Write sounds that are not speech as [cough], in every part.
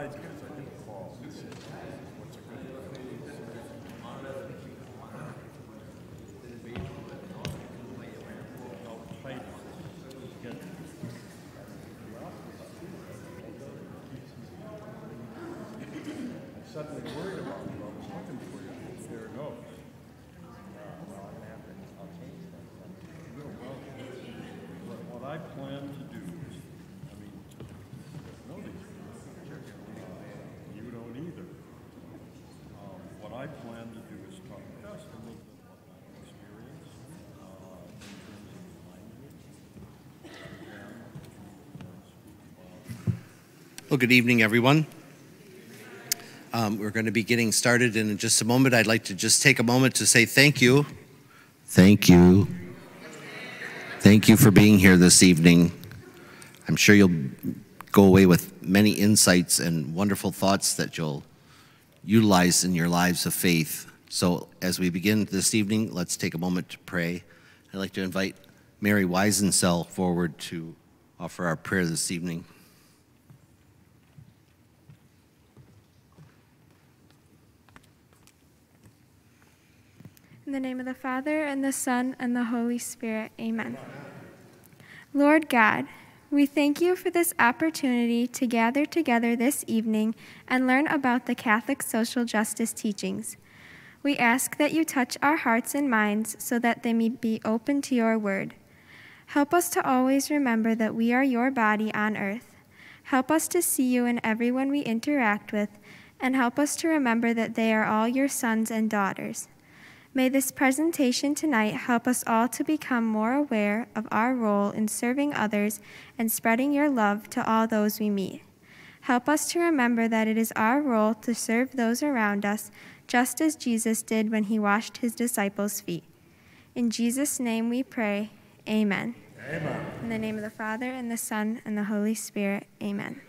I'm suddenly worried about you. I was looking for you. There it goes. Uh, what- What I plan to do is, I mean, know these people. You don't either. Um, What I plan to do is talk just a little bit about my experience uh, in terms of language. and then speak about Well, good evening, everyone. Um, we're going to be getting started in just a moment. I'd like to just take a moment to say thank you. Thank you. Thank you for being here this evening. I'm sure you'll go away with many insights and wonderful thoughts that you'll utilize in your lives of faith. So, as we begin this evening, let's take a moment to pray. I'd like to invite Mary Weisensell forward to offer our prayer this evening. In the name of the Father, and the Son, and the Holy Spirit. Amen. Lord God, we thank you for this opportunity to gather together this evening and learn about the Catholic social justice teachings. We ask that you touch our hearts and minds so that they may be open to your word. Help us to always remember that we are your body on earth. Help us to see you in everyone we interact with, and help us to remember that they are all your sons and daughters. May this presentation tonight help us all to become more aware of our role in serving others and spreading your love to all those we meet. Help us to remember that it is our role to serve those around us, just as Jesus did when he washed his disciples' feet. In Jesus' name we pray. Amen. Amen. In the name of the Father, and the Son, and the Holy Spirit. Amen.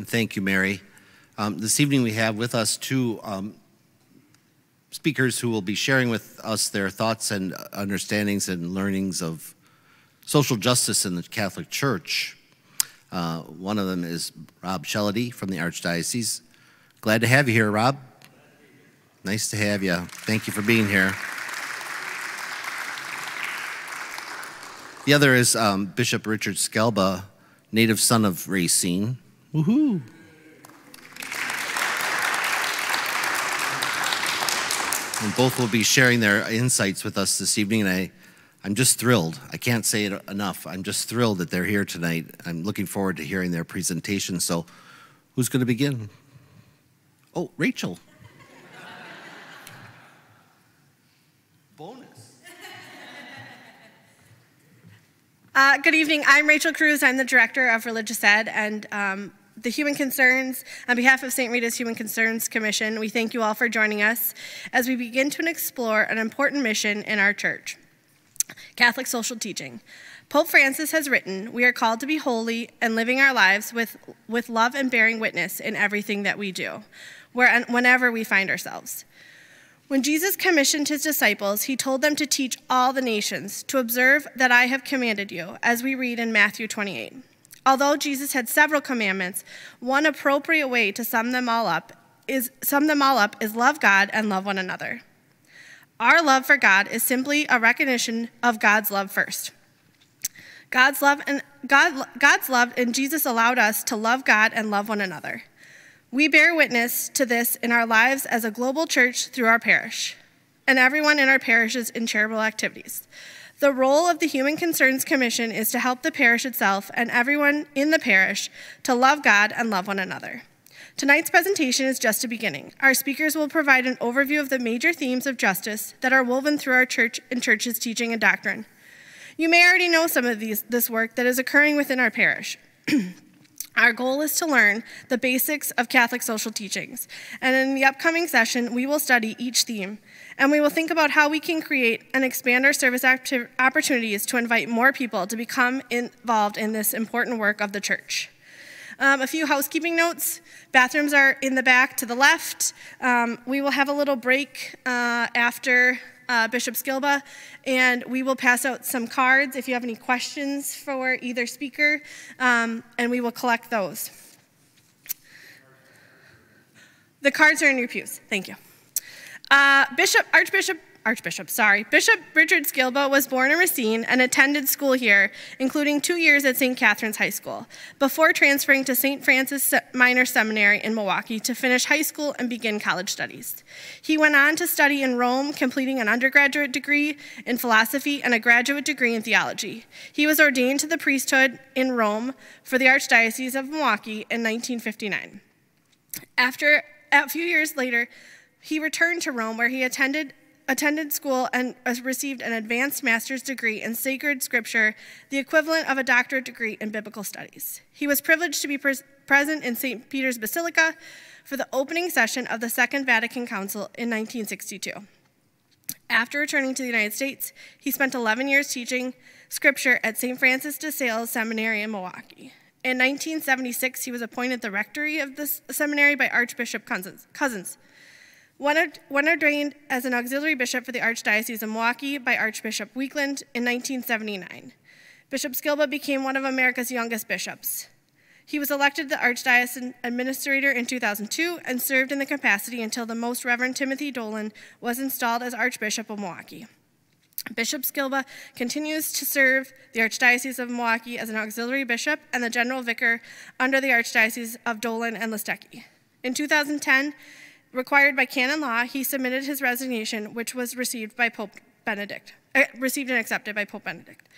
And thank you, Mary. Um, this evening we have with us two um, speakers who will be sharing with us their thoughts and understandings and learnings of social justice in the Catholic Church. Uh, one of them is Rob Shelledy from the Archdiocese. Glad to have you here, Rob. Nice to have you. Thank you for being here. The other is um, Bishop Richard Sklba, native son of Racine. Woohoo! And both will be sharing their insights with us this evening, and I, I'm just thrilled. I can't say it enough. I'm just thrilled that they're here tonight. I'm looking forward to hearing their presentation. So, who's going to begin? Oh, Rachel. Bonus. Uh, good evening. I'm Rachel Cruz. I'm the Director of Religious Ed and um, the Human Concerns. On behalf of St. Rita's Human Concerns Commission, we thank you all for joining us as we begin to explore an important mission in our church Catholic social teaching. Pope Francis has written, We are called to be holy and living our lives with, with love and bearing witness in everything that we do, where, whenever we find ourselves. When Jesus commissioned his disciples, he told them to teach all the nations to observe that I have commanded you, as we read in Matthew 28. Although Jesus had several commandments, one appropriate way to sum them all up is sum them all up is love God and love one another. Our love for God is simply a recognition of God's love first. God's love and God, God's love and Jesus allowed us to love God and love one another. We bear witness to this in our lives as a global church through our parish and everyone in our parishes in charitable activities. The role of the Human Concerns Commission is to help the parish itself and everyone in the parish to love God and love one another. Tonight's presentation is just a beginning. Our speakers will provide an overview of the major themes of justice that are woven through our church and church's teaching and doctrine. You may already know some of these, this work that is occurring within our parish. [clears throat] Our goal is to learn the basics of Catholic social teachings, and in the upcoming session, we will study each theme, and we will think about how we can create and expand our service opportunities to invite more people to become involved in this important work of the church. Um, a few housekeeping notes. Bathrooms are in the back to the left. Um, we will have a little break uh, after uh, Bishop Sklba, and we will pass out some cards if you have any questions for either speaker, um, and we will collect those. The cards are in your pews. Thank you. Uh, Bishop, Archbishop Archbishop, sorry. Bishop Richard Sklba was born in Racine and attended school here, including two years at St. Catherine's High School, before transferring to St. Francis Minor Seminary in Milwaukee to finish high school and begin college studies. He went on to study in Rome, completing an undergraduate degree in philosophy and a graduate degree in theology. He was ordained to the priesthood in Rome for the Archdiocese of Milwaukee in 1959. After a few years later, he returned to Rome, where he attended attended school and uh, received an advanced master's degree in sacred scripture, the equivalent of a doctorate degree in biblical studies. He was privileged to be pres present in St. Peter's Basilica for the opening session of the Second Vatican Council in 1962. After returning to the United States, he spent 11 years teaching scripture at St. Francis de Sales Seminary in Milwaukee. In 1976, he was appointed the rectory of this seminary by Archbishop Cousins. When ordained as an auxiliary bishop for the Archdiocese of Milwaukee by Archbishop Weakland in 1979. Bishop Sklba became one of America's youngest bishops. He was elected the Archdiocesan Administrator in 2002 and served in the capacity until the Most Reverend Timothy Dolan was installed as Archbishop of Milwaukee. Bishop Sklba continues to serve the Archdiocese of Milwaukee as an auxiliary bishop and the general vicar under the Archdiocese of Dolan and Listecki. In 2010, required by canon law, he submitted his resignation, which was received by Pope Benedict, uh, received and accepted by Pope Benedict.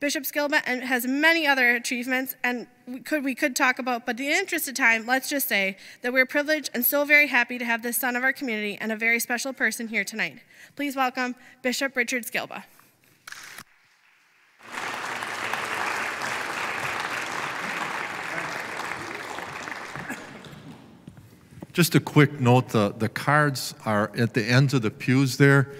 Bishop Sklba has many other achievements, and we could we could talk about, but in the interest of time, let's just say that we're privileged and so very happy to have this son of our community and a very special person here tonight. Please welcome Bishop Richard Sklba. Just a quick note, the, the cards are at the ends of the pews there,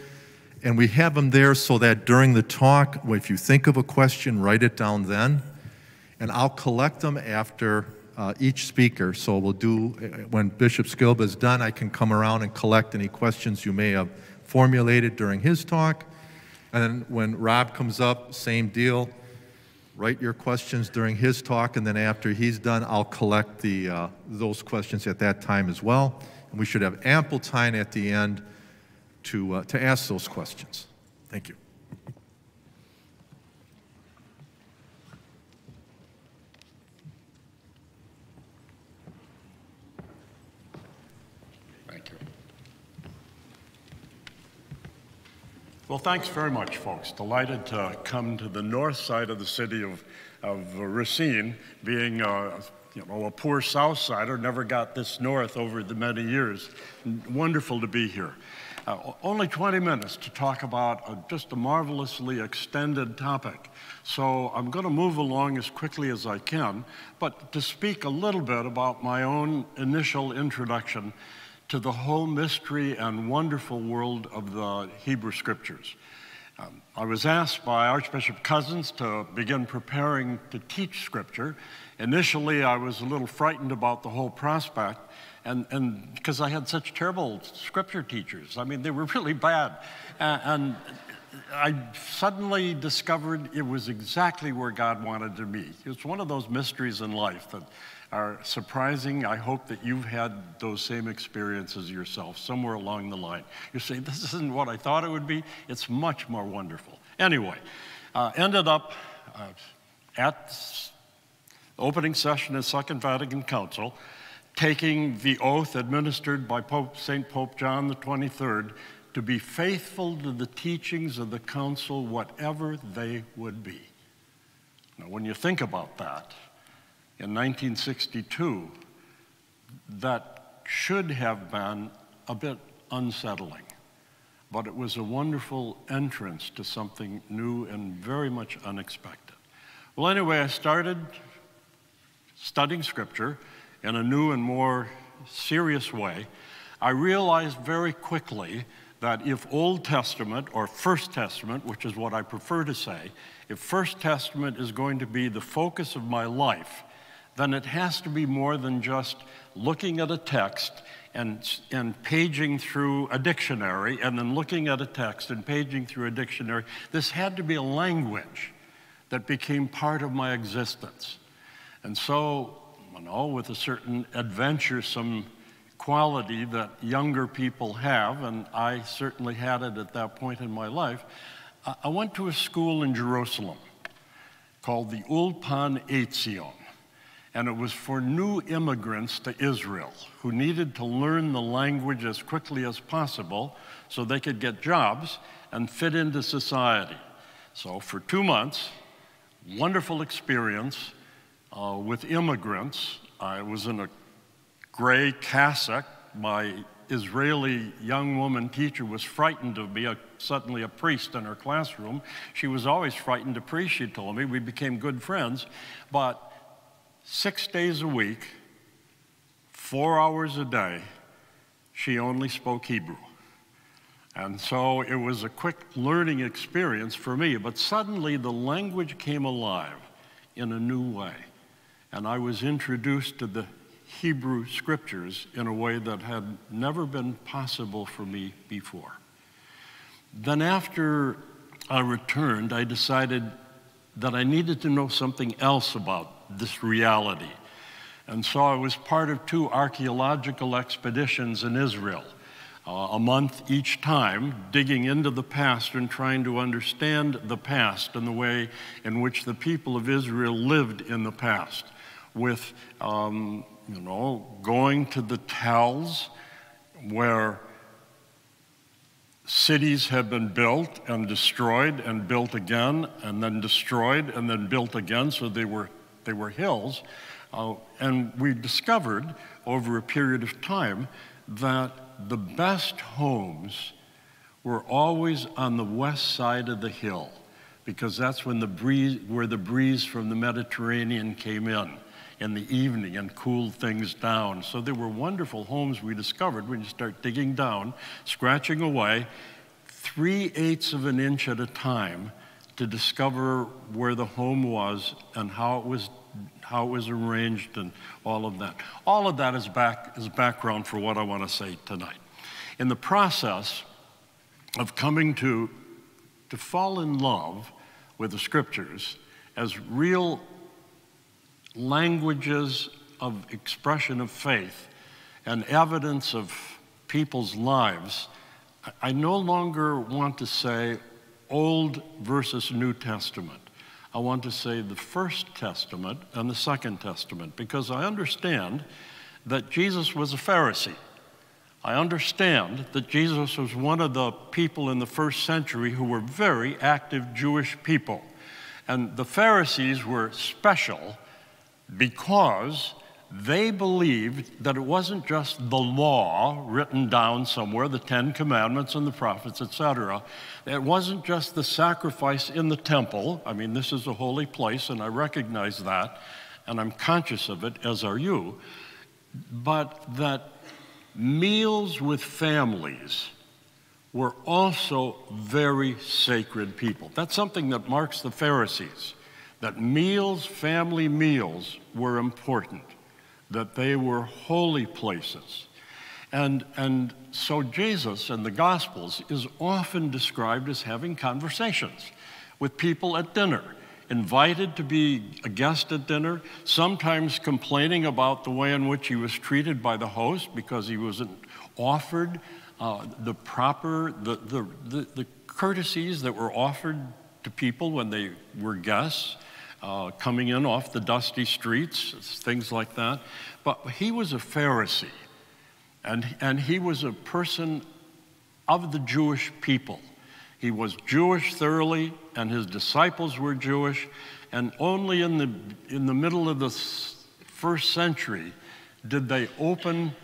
and we have them there so that during the talk, if you think of a question, write it down then, and I'll collect them after uh, each speaker. So we'll do, when Bishop Sklba is done, I can come around and collect any questions you may have formulated during his talk. And then when Rob comes up, same deal write your questions during his talk, and then after he's done, I'll collect the, uh, those questions at that time as well. And we should have ample time at the end to, uh, to ask those questions. Thank you. Well, thanks very much, folks. Delighted to come to the north side of the city of, of Racine, being uh, you know, a poor south sider, never got this north over the many years. Wonderful to be here. Uh, only 20 minutes to talk about a, just a marvelously extended topic. So I'm going to move along as quickly as I can, but to speak a little bit about my own initial introduction to the whole mystery and wonderful world of the Hebrew Scriptures. Um, I was asked by Archbishop Cousins to begin preparing to teach Scripture. Initially, I was a little frightened about the whole prospect, and, and because I had such terrible Scripture teachers. I mean, they were [laughs] really bad. and I suddenly discovered it was exactly where God wanted to be. It's one of those mysteries in life that are surprising. I hope that you've had those same experiences yourself somewhere along the line. You say, This isn't what I thought it would be. It's much more wonderful. Anyway, uh, ended up uh, at the opening session of Second Vatican Council, taking the oath administered by Pope, St. Pope John the 23rd to be faithful to the teachings of the council, whatever they would be. Now, when you think about that, in 1962 that should have been a bit unsettling. But it was a wonderful entrance to something new and very much unexpected. Well, anyway, I started studying Scripture in a new and more serious way. I realized very quickly that if Old Testament or First Testament, which is what I prefer to say, if First Testament is going to be the focus of my life, then it has to be more than just looking at a text and, and paging through a dictionary and then looking at a text and paging through a dictionary. This had to be a language that became part of my existence. And so, you know, with a certain adventuresome quality that younger people have, and I certainly had it at that point in my life, I went to a school in Jerusalem called the Ulpan Etzion and it was for new immigrants to Israel who needed to learn the language as quickly as possible so they could get jobs and fit into society. So, for two months, wonderful experience uh, with immigrants. I was in a gray cassock. My Israeli young woman teacher was frightened to be a, suddenly a priest in her classroom. She was always frightened to preach, she told me. We became good friends. But six days a week, four hours a day, she only spoke Hebrew. And so it was a quick learning experience for me, but suddenly the language came alive in a new way. And I was introduced to the Hebrew scriptures in a way that had never been possible for me before. Then, after I returned, I decided that I needed to know something else about this reality. And so I was part of two archaeological expeditions in Israel, uh, a month each time, digging into the past and trying to understand the past and the way in which the people of Israel lived in the past, with, um, you know, going to the tells where cities have been built and destroyed and built again and then destroyed and then built again so they were they were hills. Uh, and we discovered over a period of time that the best homes were always on the west side of the hill because that's when the breeze, where the breeze from the Mediterranean came in in the evening and cooled things down. So there were wonderful homes we discovered when you start digging down, scratching away, three eighths of an inch at a time to discover where the home was and how it was how it was arranged and all of that. All of that is back is background for what I want to say tonight. In the process of coming to to fall in love with the scriptures as real languages of expression of faith and evidence of people's lives, I no longer want to say Old versus New Testament. I want to say the First Testament and the Second Testament because I understand that Jesus was a Pharisee. I understand that Jesus was one of the people in the first century who were very active Jewish people. And the Pharisees were special because they believed that it wasn't just the law written down somewhere, the Ten Commandments and the prophets, etc. It wasn't just the sacrifice in the temple. I mean, this is a holy place, and I recognize that, and I'm conscious of it, as are you. But that meals with families were also very sacred people. That's something that marks the Pharisees, that meals, family meals, were important that they were holy places. And, and so Jesus in the Gospels is often described as having conversations with people at dinner, invited to be a guest at dinner, sometimes complaining about the way in which he was treated by the host because he wasn't offered uh, the proper, the, the, the, the courtesies that were offered to people when they were guests uh, coming in off the dusty streets, things like that. But he was a Pharisee, and, and he was a person of the Jewish people. He was Jewish thoroughly, and his disciples were Jewish, and only in the, in the middle of the first century did they open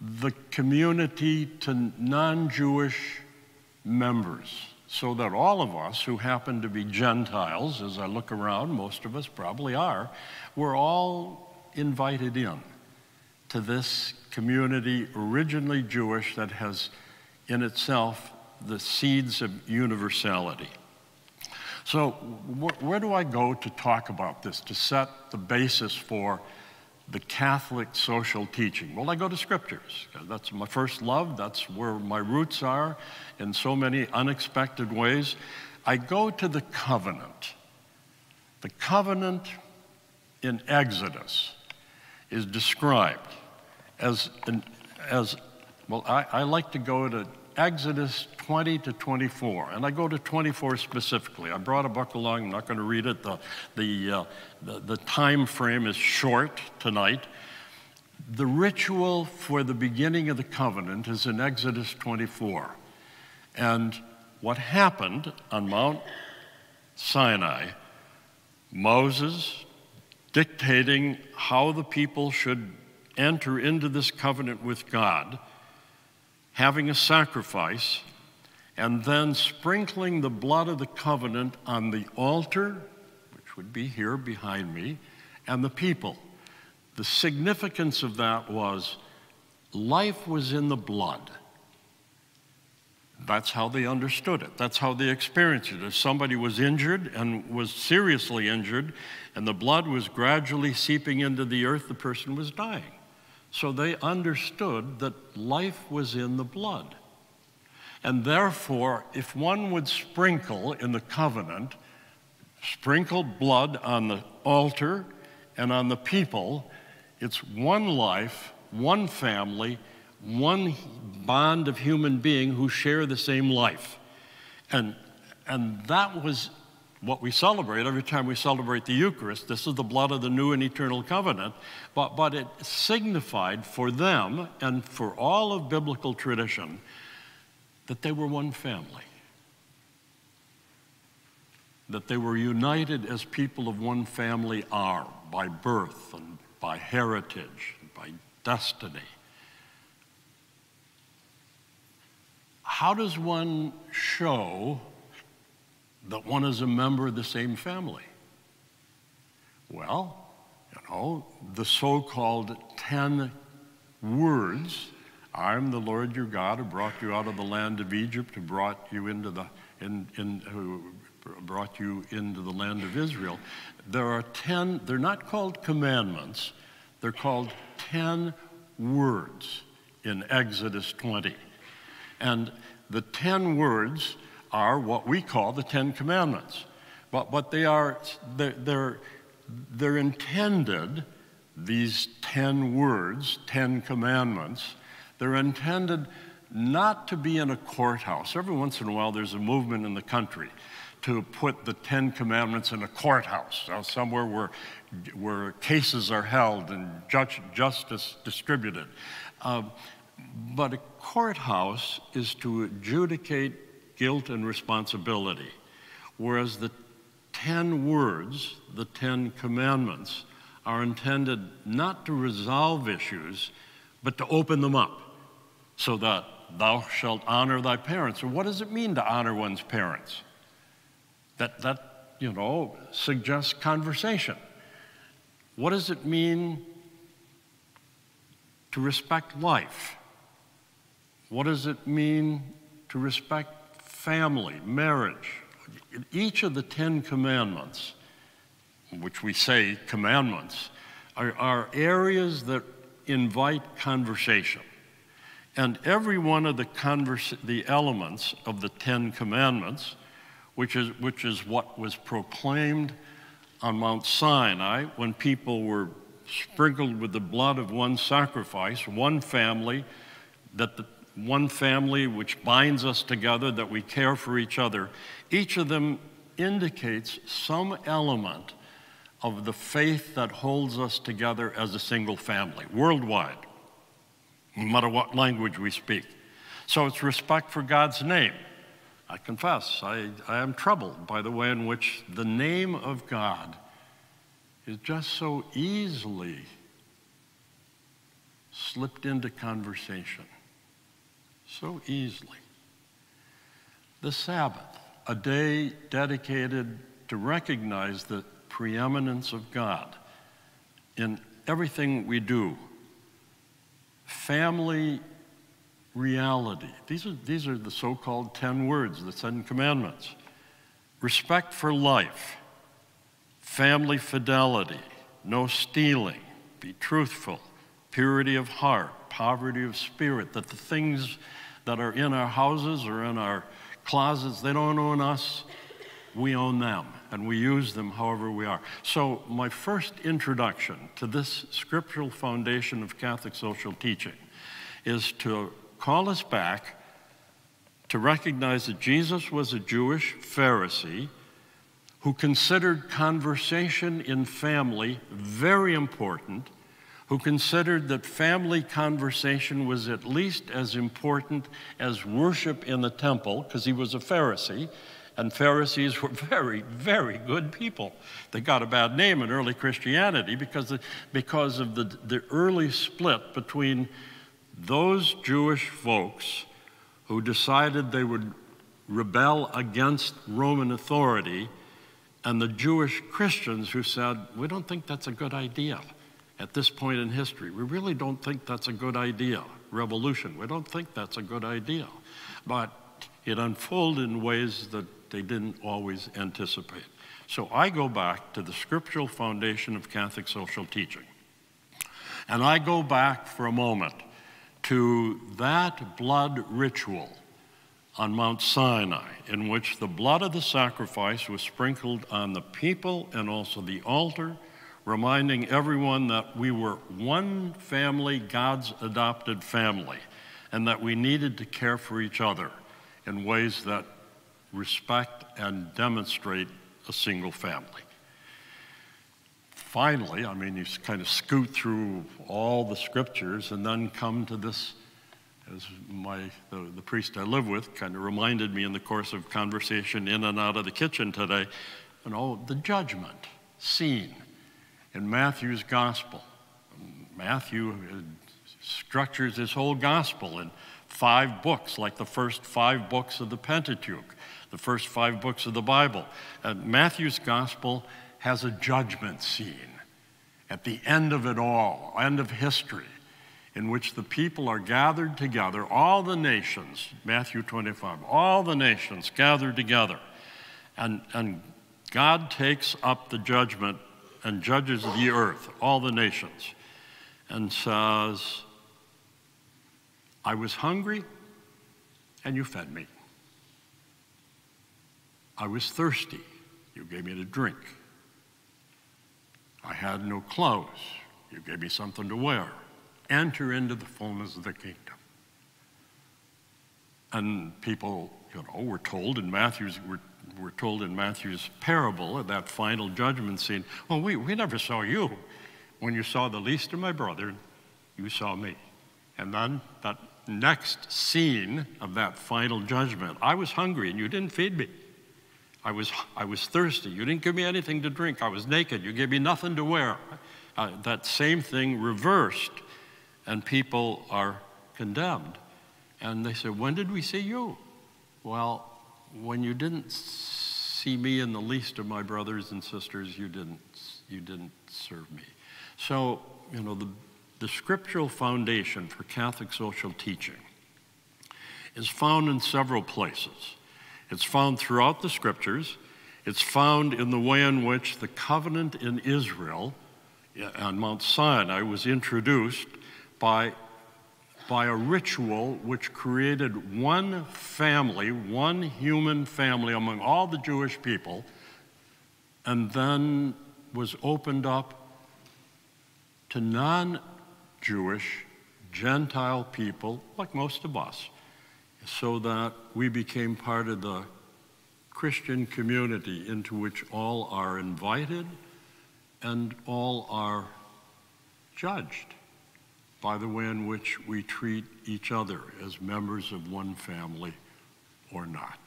the community to non Jewish members so that all of us who happen to be Gentiles, as I look around, most of us probably are, we're all invited in to this community, originally Jewish, that has in itself the seeds of universality. So wh- where do I go to talk about this, to set the basis for the Catholic social teaching? Well, I go to scriptures. That's my first love, that's where my roots are in so many unexpected ways. I go to the covenant. The covenant in Exodus is described as, an, as well, I, I like to go to Exodus 20 to 24, and I go to 24 specifically. I brought a book along. I'm not going to read it. The, the, uh, the, the time frame is short tonight. The ritual for the beginning of the covenant is in Exodus 24. And what happened on Mount Sinai, Moses dictating how the people should enter into this covenant with God having a sacrifice, and then sprinkling the blood of the covenant on the altar, which would be here behind me, and the people. The significance of that was life was in the blood. That's how they understood it. That's how they experienced it. If somebody was injured and was seriously injured, and the blood was gradually seeping into the earth, the person was dying. So they understood that life was in the blood. And therefore, if one would sprinkle in the covenant, sprinkle blood on the altar and on the people, it's one life, one family, one bond of human being who share the same life. And, and that was what we celebrate every time we celebrate the Eucharist. This is the blood of the new and eternal covenant. But, but it signified for them and for all of biblical tradition that they were one family, that they were united as people of one family are by birth and by heritage, and by destiny. How does one show? That one is a member of the same family? Well, you know, the so called 10 words I'm the Lord your God who brought you out of the land of Egypt, who brought you into the, in, in, who brought you into the land of Israel. There are 10, they're not called commandments, they're called 10 words in Exodus 20. And the 10 words are what we call the Ten Commandments. But, but they are, they're, they're, intended, these ten words, ten commandments, they're intended not to be in a courthouse. Every once in a while, there's a movement in the country to put the Ten Commandments in a courthouse, somewhere where, where cases are held and judge, justice distributed. Uh, but a courthouse is to adjudicate guilt and responsibility. Whereas the 10 words, the 10 commandments, are intended not to resolve issues, but to open them up so that thou shalt honor thy parents. Or what does it mean to honor one's parents? That, that you know, suggests conversation. What does it mean to respect life? What does it mean to respect family, marriage. Each of the Ten Commandments, which we say commandments, are, are areas that invite conversation. And every one of the, the elements of the Ten Commandments, which is, which is what was proclaimed on Mount Sinai when people were sprinkled with the blood of one sacrifice, one family, that the, one family which binds us together, that we care for each other, each of them indicates some element of the faith that holds us together as a single family, worldwide, no matter what language we speak. So it's respect for God's name. I confess, I, I am troubled by the way in which the name of God is just so easily slipped into conversation so easily. The Sabbath, a day dedicated to recognize the preeminence of God in everything we do. Family reality. These are, these are the so called 10 words, the 10 commandments. respect for life, family fidelity, no stealing, be truthful, purity of heart, poverty of spirit, that the things that are in our houses or in our closets, they don't own us, we own them, and we use them however we are. So, my first introduction to this scriptural foundation of Catholic social teaching is to call us back to recognize that Jesus was a Jewish Pharisee who considered conversation in family very important, who considered that family conversation was at least as important as worship in the temple, because he was a Pharisee, and Pharisees were [laughs] very, very good people. They got a bad name in early Christianity because of, because of the, the early split between those Jewish folks who decided they would rebel against Roman authority and the Jewish Christians who said, We don't think that's a good idea at this point in history. We really don't think that's a good idea. Revolution, we don't think that's a good idea. But it unfolded in ways that they didn't always anticipate. So I go back to the scriptural foundation of Catholic social teaching. And I go back for a moment to that blood ritual on Mount Sinai, in which the blood of the sacrifice was sprinkled on the people and also the altar, reminding everyone that we were one family, God's adopted family, and that we needed to care for each other in ways that respect and demonstrate a single family. Finally, I mean, you kind of scoot through all the scriptures and then come to this as my the, the, priest I live with kind of reminded me in the course of conversation in and out of the kitchen today, you know, the judgment scene in Matthew's gospel. Matthew structures his whole gospel in five books, like the first five books of the Pentateuch, the first five books of the Bible. Uh, Matthew's gospel has a judgment scene at the end of it all, end of history in which the people are gathered together, all the nations, Matthew 25, all the nations gathered together. And, and God takes up the judgment and judges of the earth, all the nations, and says, I was hungry and you fed me. I was thirsty. You gave me to drink. I had no clothes. You gave me something to wear enter into the fullness of the kingdom. And people, you know, were told in Matthew's, were, were told in Matthew's parable at that final judgment scene, well, we, we never saw you. When you saw the least of my brother, you saw me. And then that next scene of that final judgment, I was hungry and you didn't feed me. I was, I was thirsty. You didn't give me anything to drink. I was naked. You gave me nothing to wear. Uh, that same thing reversed and people are condemned. And they say, When did we see you? Well, when you didn't see me in the least of my brothers and sisters, you didn't, you didn't serve me. So, you know, the, the scriptural foundation for Catholic social teaching is found in several places. It's found throughout the scriptures. It's found in the way in which the covenant in Israel on Mount Sinai was introduced by, by a ritual which created one family, one human family among all the Jewish people, and then was opened up to non Jewish, Gentile people, like most of us, so that we became part of the Christian community into which all are invited and all are judged by the way in which we treat each other as members of one family or not.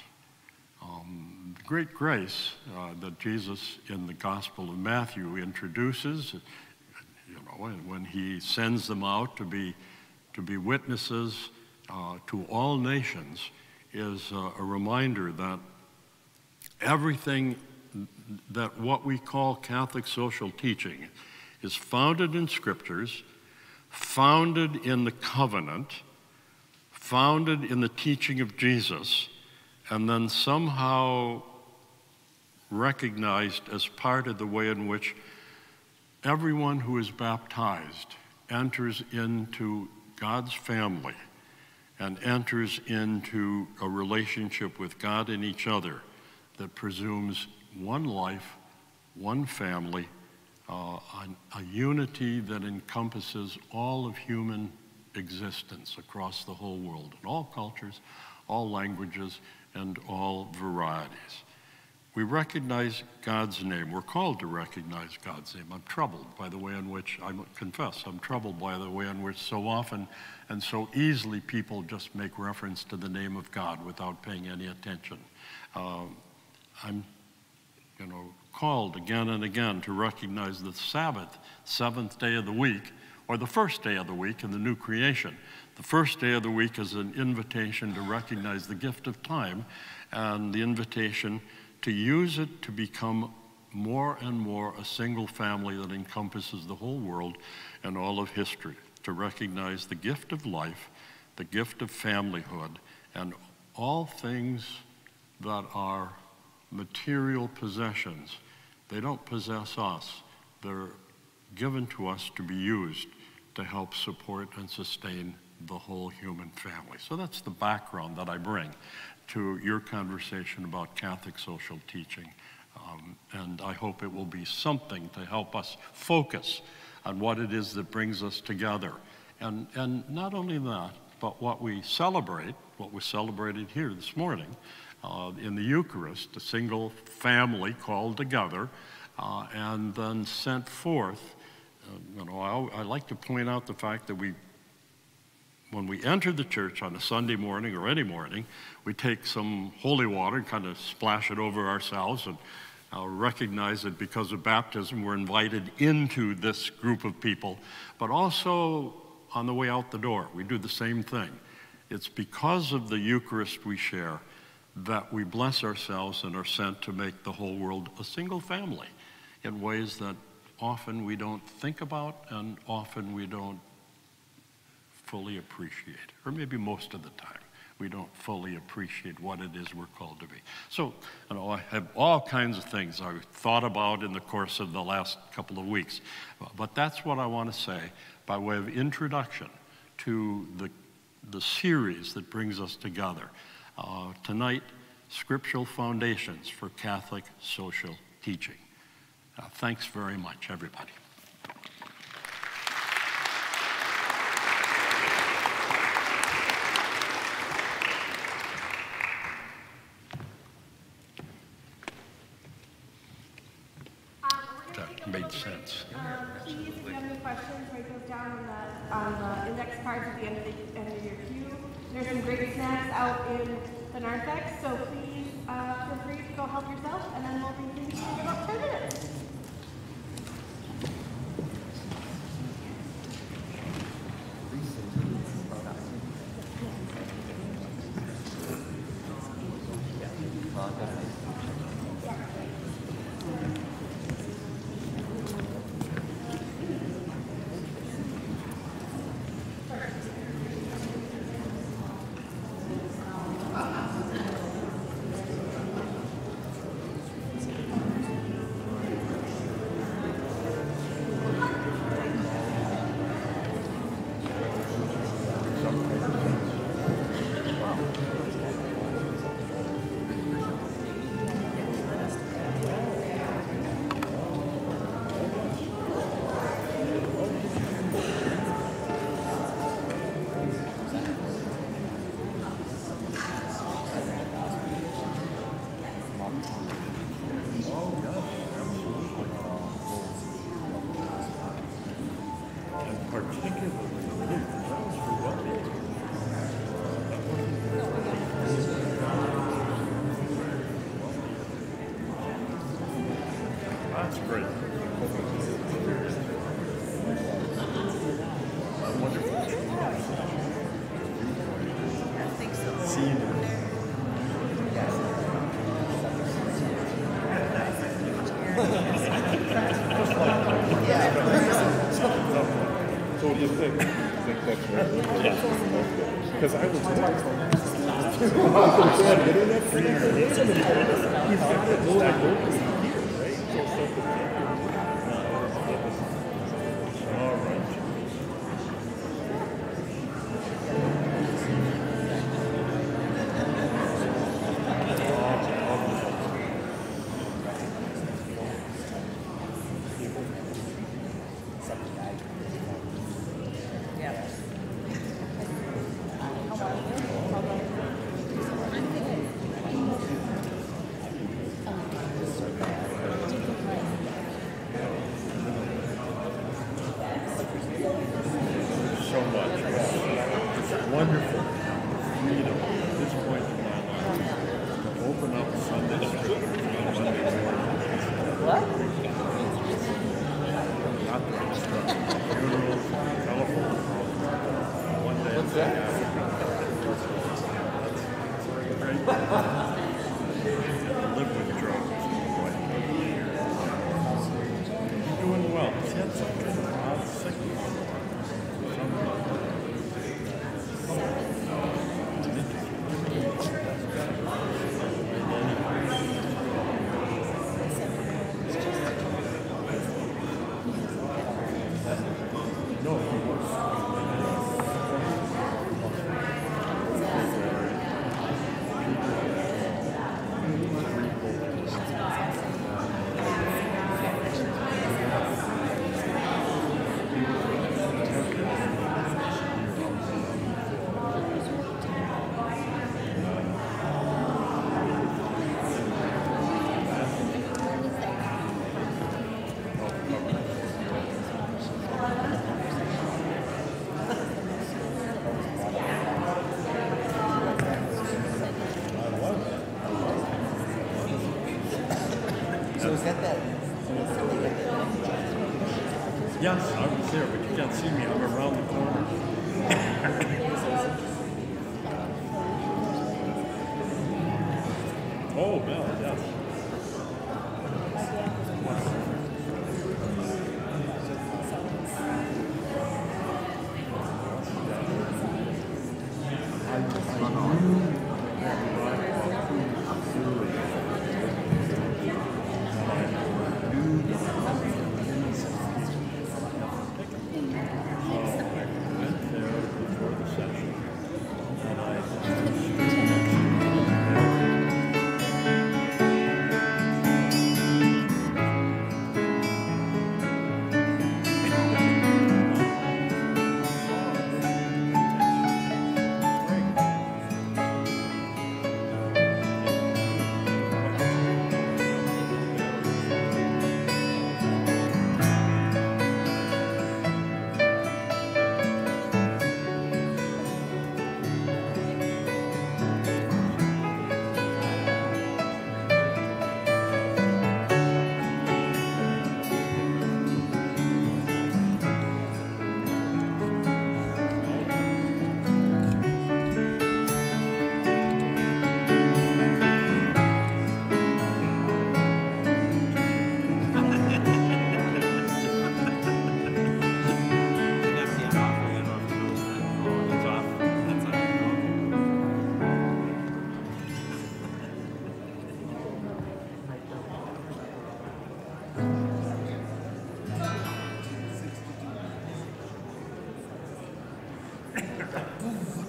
Um, the great grace uh, that Jesus in the Gospel of Matthew introduces, you know, when he sends them out to be, to be witnesses uh, to all nations, is uh, a reminder that everything that what we call Catholic social teaching is founded in scriptures founded in the covenant, founded in the teaching of Jesus, and then somehow recognized as part of the way in which everyone who is baptized enters into God's family and enters into a relationship with God and each other that presumes one life, one family, uh, a, a unity that encompasses all of human existence across the whole world, in all cultures, all languages, and all varieties. We recognize God's name. We're called to recognize God's name. I'm troubled by the way in which, I confess, I'm troubled by the way in which so often and so easily people just make reference to the name of God without paying any attention. Uh, I'm, you know, called again and again to recognize the Sabbath, seventh day of the week, or the first day of the week in the new creation. The first day of the week is an invitation to recognize the gift of time and the invitation to use it to become more and more a single family that encompasses the whole world and all of history, to recognize the gift of life, the gift of familyhood, and all things that are material possessions. They don't possess us, they're given to us to be used to help support and sustain the whole human family. So that's the background that I bring to your conversation about Catholic social teaching. Um, and I hope it will be something to help us focus on what it is that brings us together. And, and not only that, but what we celebrate, what we celebrated here this morning uh, in the Eucharist, a single family called together uh, and then sent forth. Uh, you know, I, I like to point out the fact that we when we enter the church on a Sunday morning or any morning, we take some holy water and kind of splash it over ourselves and uh, recognize that because of baptism, we're invited into this group of people. But also on the way out the door, we do the same thing. It's because of the Eucharist we share that we bless ourselves and are sent to make the whole world a single family in ways that often we don't think about and often we don't fully appreciate, or maybe most of the time we don't fully appreciate what it is we're called to be. So, you know, I have all kinds of things I've thought about in the course of the last couple of weeks, but that's what I want to say by way of introduction to the, the series that brings us together. Uh, tonight, Scriptural Foundations for Catholic Social Teaching. Uh, thanks very much, everybody. made sense. Um, please, if you have any questions, write those down on the, on the index cards at the end of the, end of your There's some great snacks out in the narthex, so please, uh, feel free to go help yourself, and then we'll be finished in about ten minutes. So what do you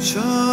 love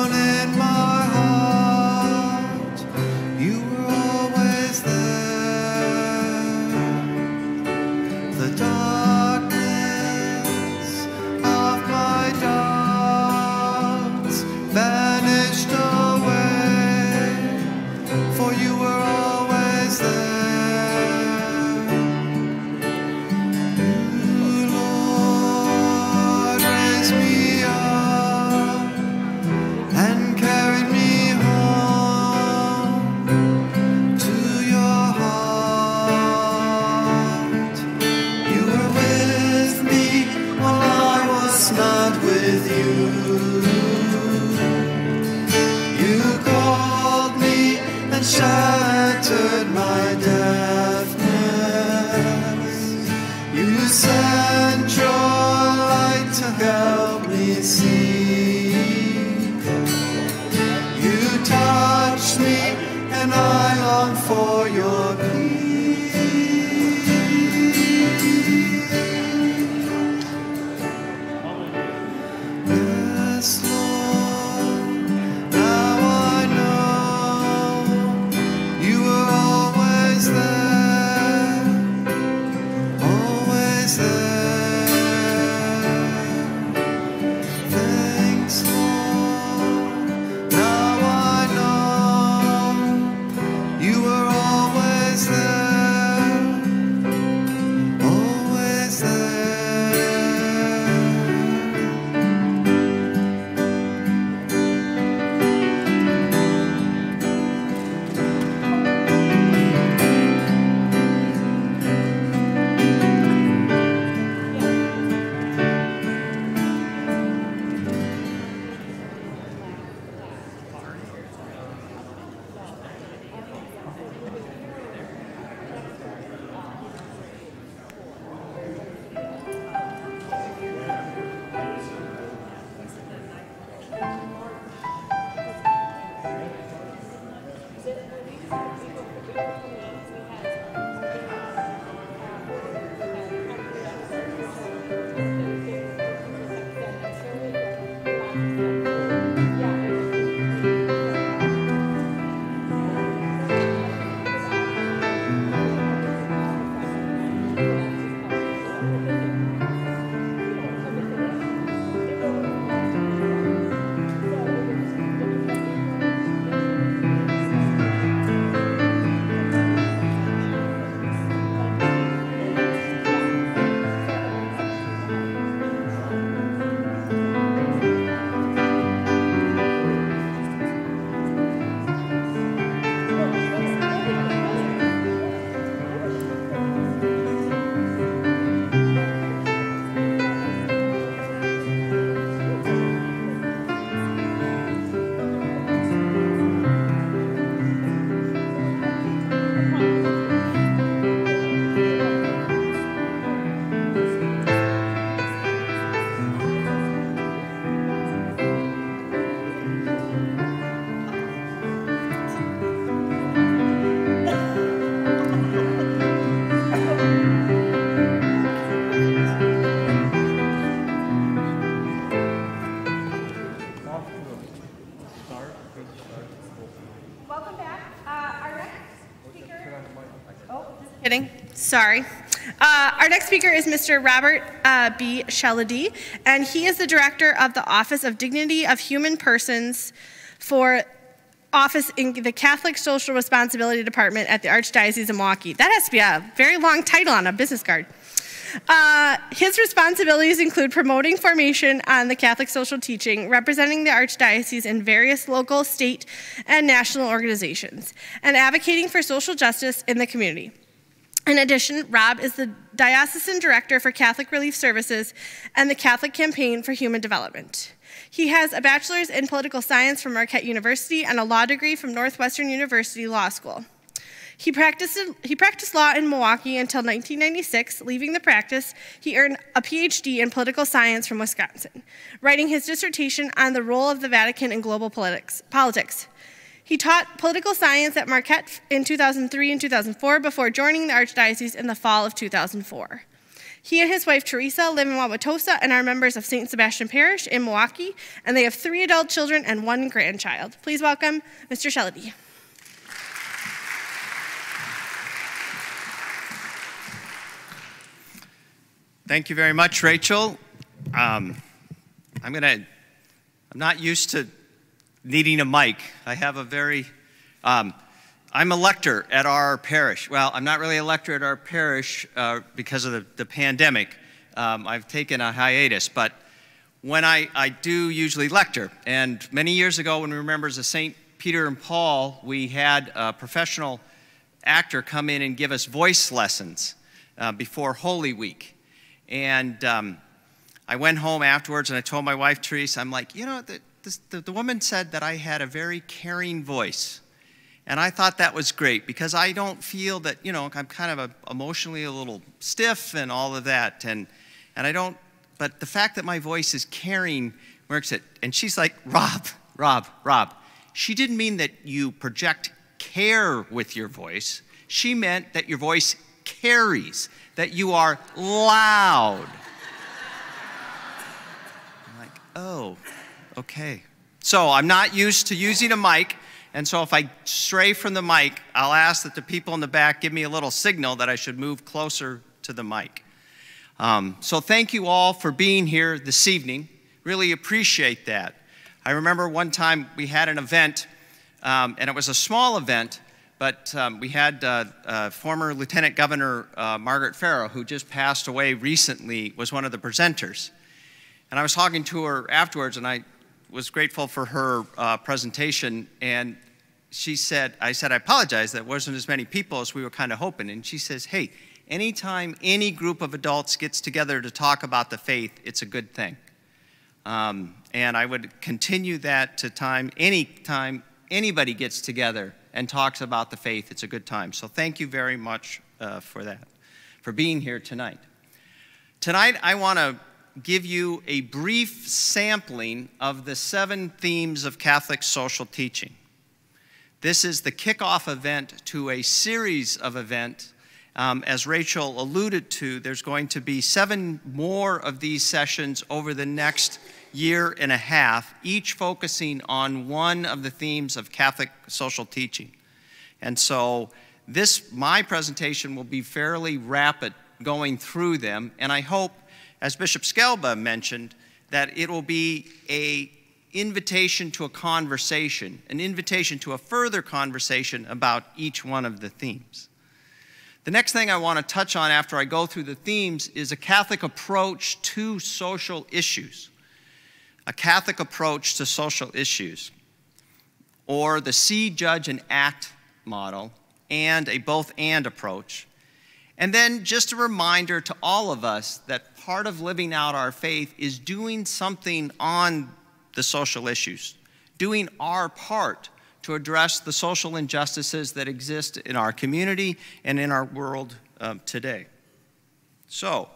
Sorry. Uh, our next speaker is Mr. Robert uh, B. Shelledy, and he is the director of the Office of Dignity of Human Persons for office in the Catholic Social Responsibility Department at the Archdiocese of Milwaukee. That has to be a very long title on a business card. Uh, his responsibilities include promoting formation on the Catholic social teaching, representing the Archdiocese in various local, state, and national organizations, and advocating for social justice in the community. In addition, Rob is the Diocesan Director for Catholic Relief Services and the Catholic Campaign for Human Development. He has a bachelor's in political science from Marquette University and a law degree from Northwestern University Law School. He practiced, he practiced law in Milwaukee until 1996. Leaving the practice, he earned a PhD in political science from Wisconsin, writing his dissertation on the role of the Vatican in global politics. politics. He taught political science at Marquette in 2003 and 2004 before joining the Archdiocese in the fall of 2004. He and his wife Teresa live in Wauwatosa and are members of St. Sebastian Parish in Milwaukee, and they have three adult children and one grandchild. Please welcome Mr. Shelledy. Thank you very much, Rachel. Um, I'm gonna, I'm not used to needing a mic. I have a very, um, I'm a lector at our parish. Well, I'm not really a lector at our parish uh, because of the, the pandemic. Um, I've taken a hiatus, but when I, I do usually lecture, and many years ago when we were members of St. Peter and Paul, we had a professional actor come in and give us voice lessons uh, before Holy Week. And um, I went home afterwards and I told my wife, Teresa, I'm like, you know, the, the, the woman said that I had a very caring voice. And I thought that was great because I don't feel that, you know, I'm kind of a, emotionally a little stiff and all of that. And, and I don't, but the fact that my voice is caring works it. And she's like, Rob, Rob, Rob. She didn't mean that you project care with your voice. She meant that your voice carries, that you are loud. [laughs] I'm like, oh, okay. So I'm not used to using a mic, and so if I stray from the mic, I'll ask that the people in the back give me a little signal that I should move closer to the mic. Um, so thank you all for being here this evening. Really appreciate that. I remember one time we had an event, um, and it was a small event, but um, we had uh, uh, former Lieutenant Governor uh, Margaret Farrow, who just passed away recently, was one of the presenters. And I was talking to her afterwards, and I was grateful for her uh, presentation. And she said, I said, I apologize, that wasn't as many people as we were kind of hoping. And she says, hey, anytime any group of adults gets together to talk about the faith, it's a good thing. Um, and I would continue that to time, any time anybody gets together and talks about the faith, it's a good time. So thank you very much uh, for that, for being here tonight. Tonight, I want to give you a brief sampling of the seven themes of Catholic social teaching. This is the kickoff event to a series of events. Um, as Rachel alluded to, there's going to be seven more of these sessions over the next year and a half, each focusing on one of the themes of Catholic social teaching. And so this, my presentation will be fairly rapid going through them, and I hope as Bishop Sklba mentioned, that it will be a invitation to a conversation, an invitation to a further conversation about each one of the themes. The next thing I want to touch on after I go through the themes is a Catholic approach to social issues. A Catholic approach to social issues, or the see, judge, and act model, and a both and approach. And then just a reminder to all of us that part of living out our faith is doing something on the social issues, doing our part to address the social injustices that exist in our community and in our world um, today. So,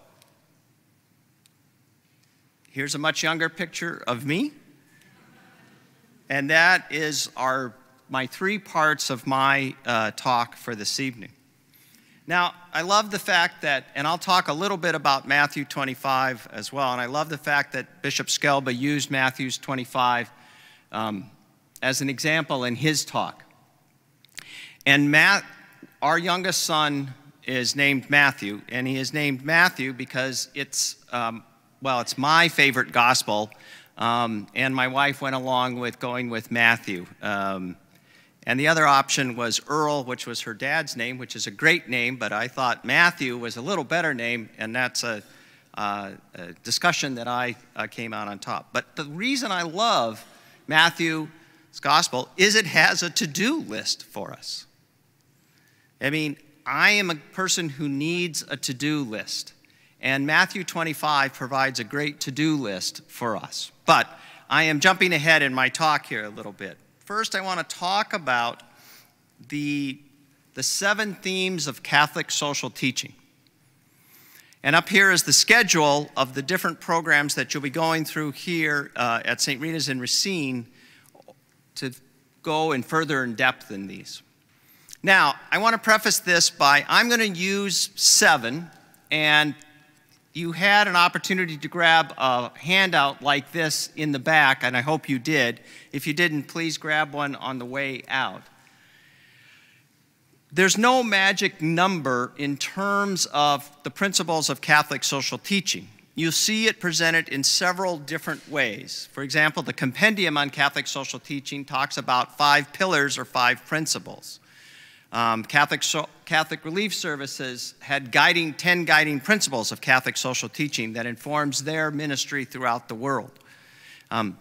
here's a much younger picture of me. And that is our, my three parts of my uh, talk for this evening. Now, I love the fact that, and I'll talk a little bit about Matthew 25 as well, and I love the fact that Bishop Sklba used Matthew 25 um, as an example in his talk. And Matt, our youngest son, is named Matthew, and he is named Matthew because it's, um, well, it's my favorite gospel, um, and my wife went along with going with Matthew. Um, and the other option was Earl, which was her dad's name, which is a great name, but I thought Matthew was a little better name, and that's a, uh, a discussion that I uh, came out on top. But the reason I love Matthew's gospel is it has a to do list for us. I mean, I am a person who needs a to do list. And Matthew 25 provides a great to do list for us. But I am jumping ahead in my talk here a little bit. First, I want to talk about the, the seven themes of Catholic social teaching. And up here is the schedule of the different programs that you'll be going through here uh, at St. Rita's in Racine to go in further in depth in these. Now, I want to preface this by I'm going to use seven, and you had an opportunity to grab a handout like this in the back, and I hope you did. If you didn't, please grab one on the way out. There's no magic number in terms of the principles of Catholic social teaching. You'll see it presented in several different ways. For example, the Compendium on Catholic Social Teaching talks about five pillars or five principles. Um, Catholic, so, Catholic Relief Services had guiding, 10 guiding principles of Catholic social teaching that informs their ministry throughout the world. Um,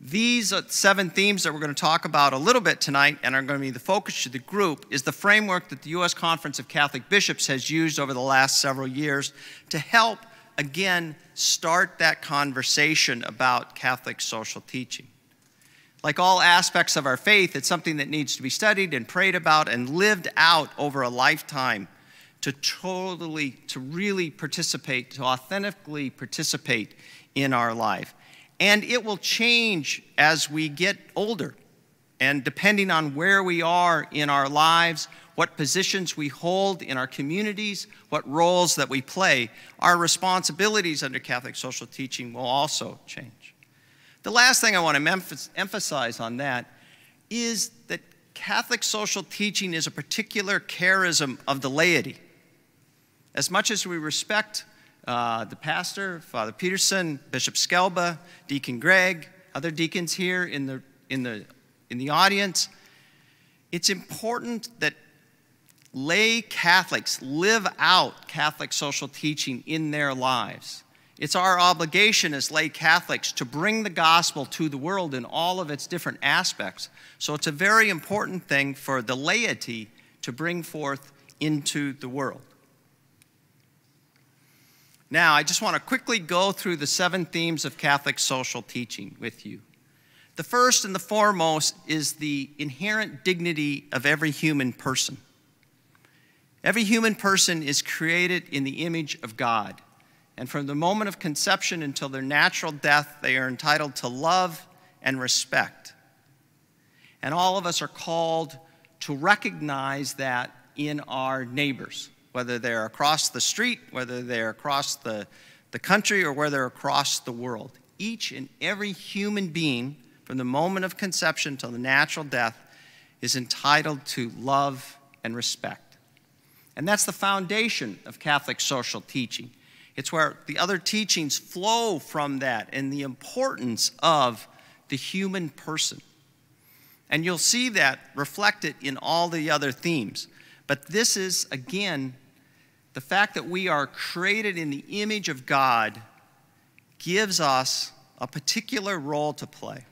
these seven themes that we're going to talk about a little bit tonight and are going to be the focus of the group is the framework that the U.S. Conference of Catholic Bishops has used over the last several years to help, again, start that conversation about Catholic social teaching. Like all aspects of our faith, it's something that needs to be studied and prayed about and lived out over a lifetime to totally, to really participate, to authentically participate in our life. And it will change as we get older. And depending on where we are in our lives, what positions we hold in our communities, what roles that we play, our responsibilities under Catholic social teaching will also change. The last thing I want to emphasize on that is that Catholic social teaching is a particular charism of the laity. As much as we respect uh, the pastor, Father Peterson, Bishop Sklba, Deacon Greg, other deacons here in the, in the, in the audience, it's important that lay Catholics live out Catholic social teaching in their lives. It's our obligation as lay Catholics to bring the gospel to the world in all of its different aspects. So it's a very important thing for the laity to bring forth into the world. Now, I just want to quickly go through the seven themes of Catholic social teaching with you. The first and the foremost is the inherent dignity of every human person. Every human person is created in the image of God. And from the moment of conception until their natural death, they are entitled to love and respect. And all of us are called to recognize that in our neighbors, whether they're across the street, whether they're across the, the country, or whether they're across the world. Each and every human being, from the moment of conception till the natural death, is entitled to love and respect. And that's the foundation of Catholic social teaching. It's where the other teachings flow from that and the importance of the human person. And you'll see that reflected in all the other themes. But this is, again, the fact that we are created in the image of God gives us a particular role to play.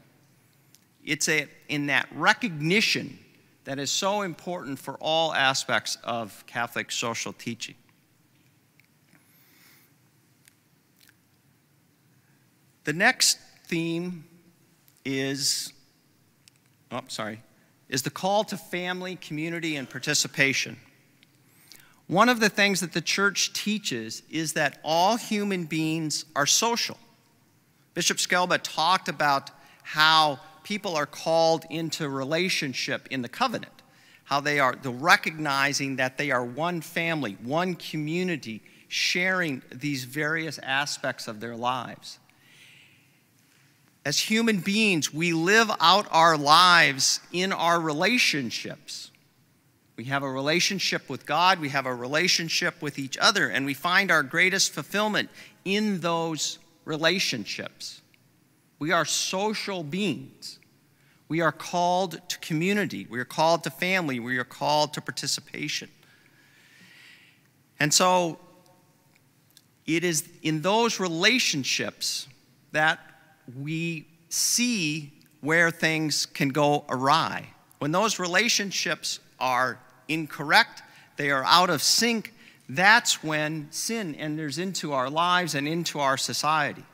It's a, in that recognition that is so important for all aspects of Catholic social teaching. The next theme is, oh, sorry, is the call to family, community, and participation. One of the things that the church teaches is that all human beings are social. Bishop Sklba talked about how people are called into relationship in the covenant, how they are the recognizing that they are one family, one community, sharing these various aspects of their lives as human beings, we live out our lives in our relationships. We have a relationship with God, we have a relationship with each other, and we find our greatest fulfillment in those relationships. We are social beings. We are called to community. We are called to family. We are called to participation. And so it is in those relationships that we see where things can go awry. When those relationships are incorrect, they are out of sync, that's when sin enters into our lives and into our societies.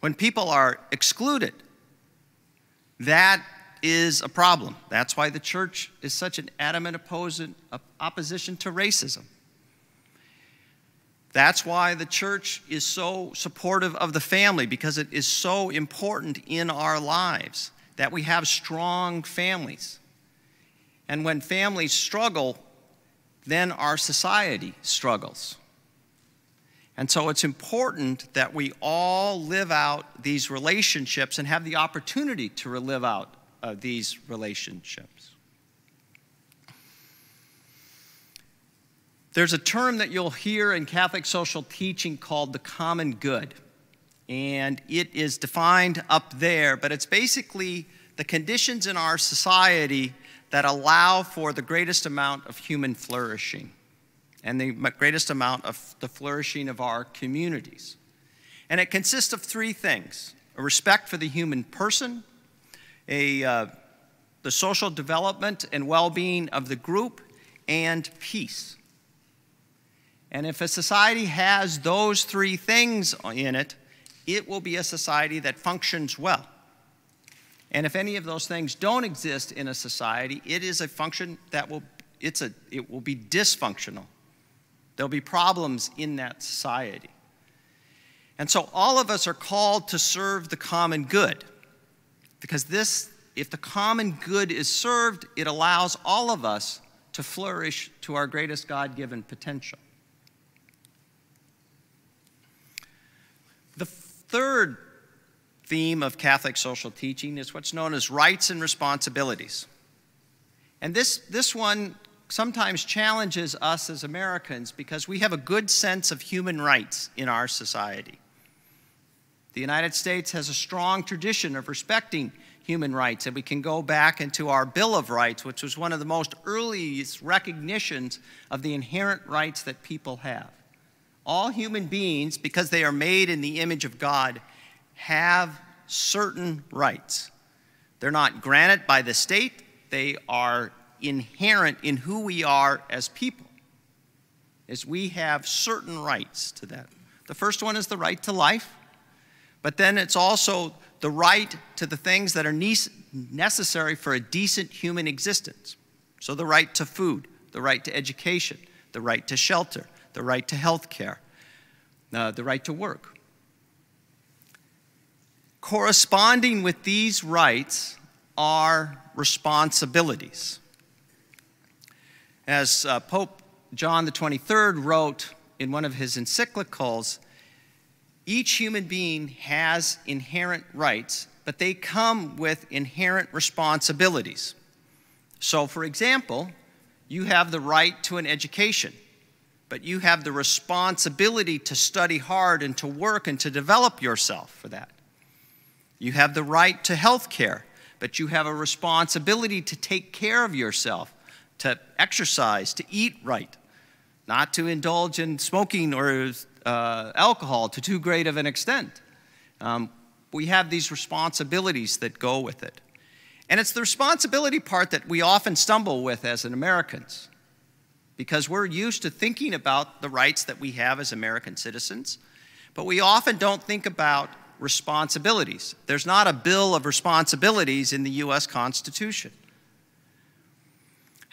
When people are excluded, that is a problem. That's why the church is such an adamant opposition to racism. That's why the church is so supportive of the family because it is so important in our lives that we have strong families. And when families struggle, then our society struggles. And so it's important that we all live out these relationships and have the opportunity to live out uh, these relationships. There's a term that you'll hear in Catholic social teaching called the common good. And it is defined up there, but it's basically the conditions in our society that allow for the greatest amount of human flourishing and the greatest amount of the flourishing of our communities. And it consists of three things a respect for the human person, a, uh, the social development and well being of the group, and peace. And if a society has those three things in it, it will be a society that functions well. And if any of those things don't exist in a society, it is a function that will, it's a, it will be dysfunctional. There'll be problems in that society. And so all of us are called to serve the common good. Because this, if the common good is served, it allows all of us to flourish to our greatest God given potential. The third theme of Catholic social teaching is what's known as rights and responsibilities. And this, this one sometimes challenges us as Americans because we have a good sense of human rights in our society. The United States has a strong tradition of respecting human rights, and we can go back into our Bill of Rights, which was one of the most earliest recognitions of the inherent rights that people have. All human beings, because they are made in the image of God, have certain rights. They're not granted by the state, they are inherent in who we are as people is we have certain rights to that. The first one is the right to life, but then it's also the right to the things that are necessary for a decent human existence. So the right to food, the right to education, the right to shelter, the right to health care, uh, the right to work. Corresponding with these rights are responsibilities. As uh, Pope John 23rd wrote in one of his encyclicals, each human being has inherent rights, but they come with inherent responsibilities. So, for example, you have the right to an education, but you have the responsibility to study hard and to work and to develop yourself for that. You have the right to health care, but you have a responsibility to take care of yourself to exercise, to eat right, not to indulge in smoking or uh, alcohol to too great of an extent. Um, we have these responsibilities that go with it. And it's the responsibility part that we often stumble with as Americans because we're used to thinking about the rights that we have as American citizens, but we often don't think about responsibilities. There's not a bill of responsibilities in the U.S. Constitution.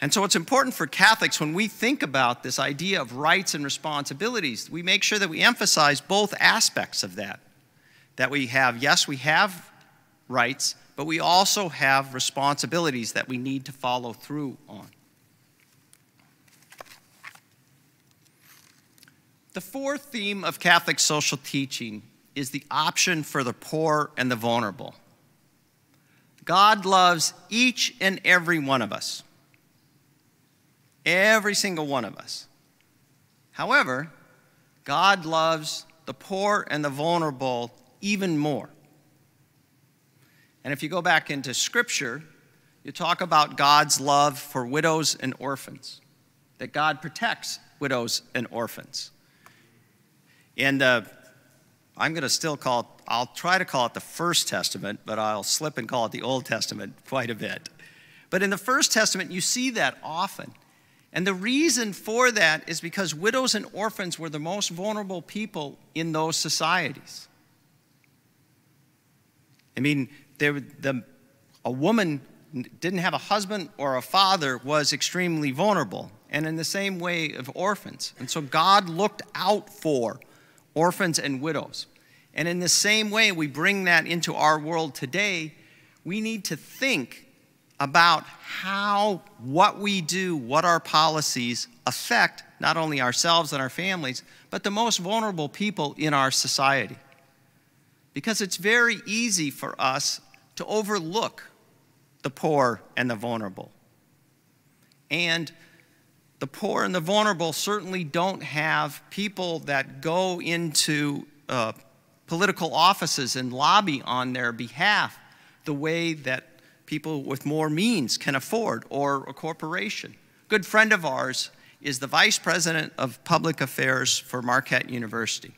And so it's important for Catholics when we think about this idea of rights and responsibilities, we make sure that we emphasize both aspects of that. That we have, yes, we have rights, but we also have responsibilities that we need to follow through on. The fourth theme of Catholic social teaching is the option for the poor and the vulnerable. God loves each and every one of us. Every single one of us. However, God loves the poor and the vulnerable even more. And if you go back into Scripture, you talk about God's love for widows and orphans, that God protects widows and orphans. And uh, I'm going to still call it, I'll try to call it the First Testament, but I'll slip and call it the Old Testament quite a bit. But in the First Testament, you see that often. And the reason for that is because widows and orphans were the most vulnerable people in those societies. I mean, there, the, a woman didn't have a husband or a father was extremely vulnerable. And in the same way of orphans. And so God looked out for orphans and widows. And in the same way, we bring that into our world today. We need to think about how what we do, what our policies affect not only ourselves and our families, but the most vulnerable people in our society. Because it's very easy for us to overlook the poor and the vulnerable. And the poor and the vulnerable certainly don't have people that go into uh, political offices and lobby on their behalf the way that people with more means can afford or a corporation. A good friend of ours is the vice president of public affairs for Marquette University.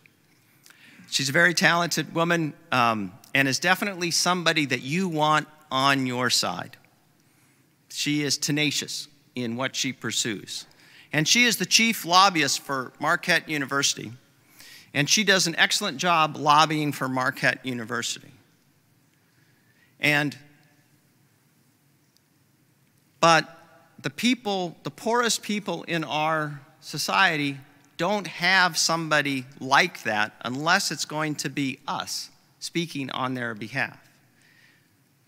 She's a very talented woman um, and is definitely somebody that you want on your side. She is tenacious in what she pursues. And she is the chief lobbyist for Marquette University. And she does an excellent job lobbying for Marquette University. And but the people, the poorest people in our society don't have somebody like that unless it's going to be us speaking on their behalf.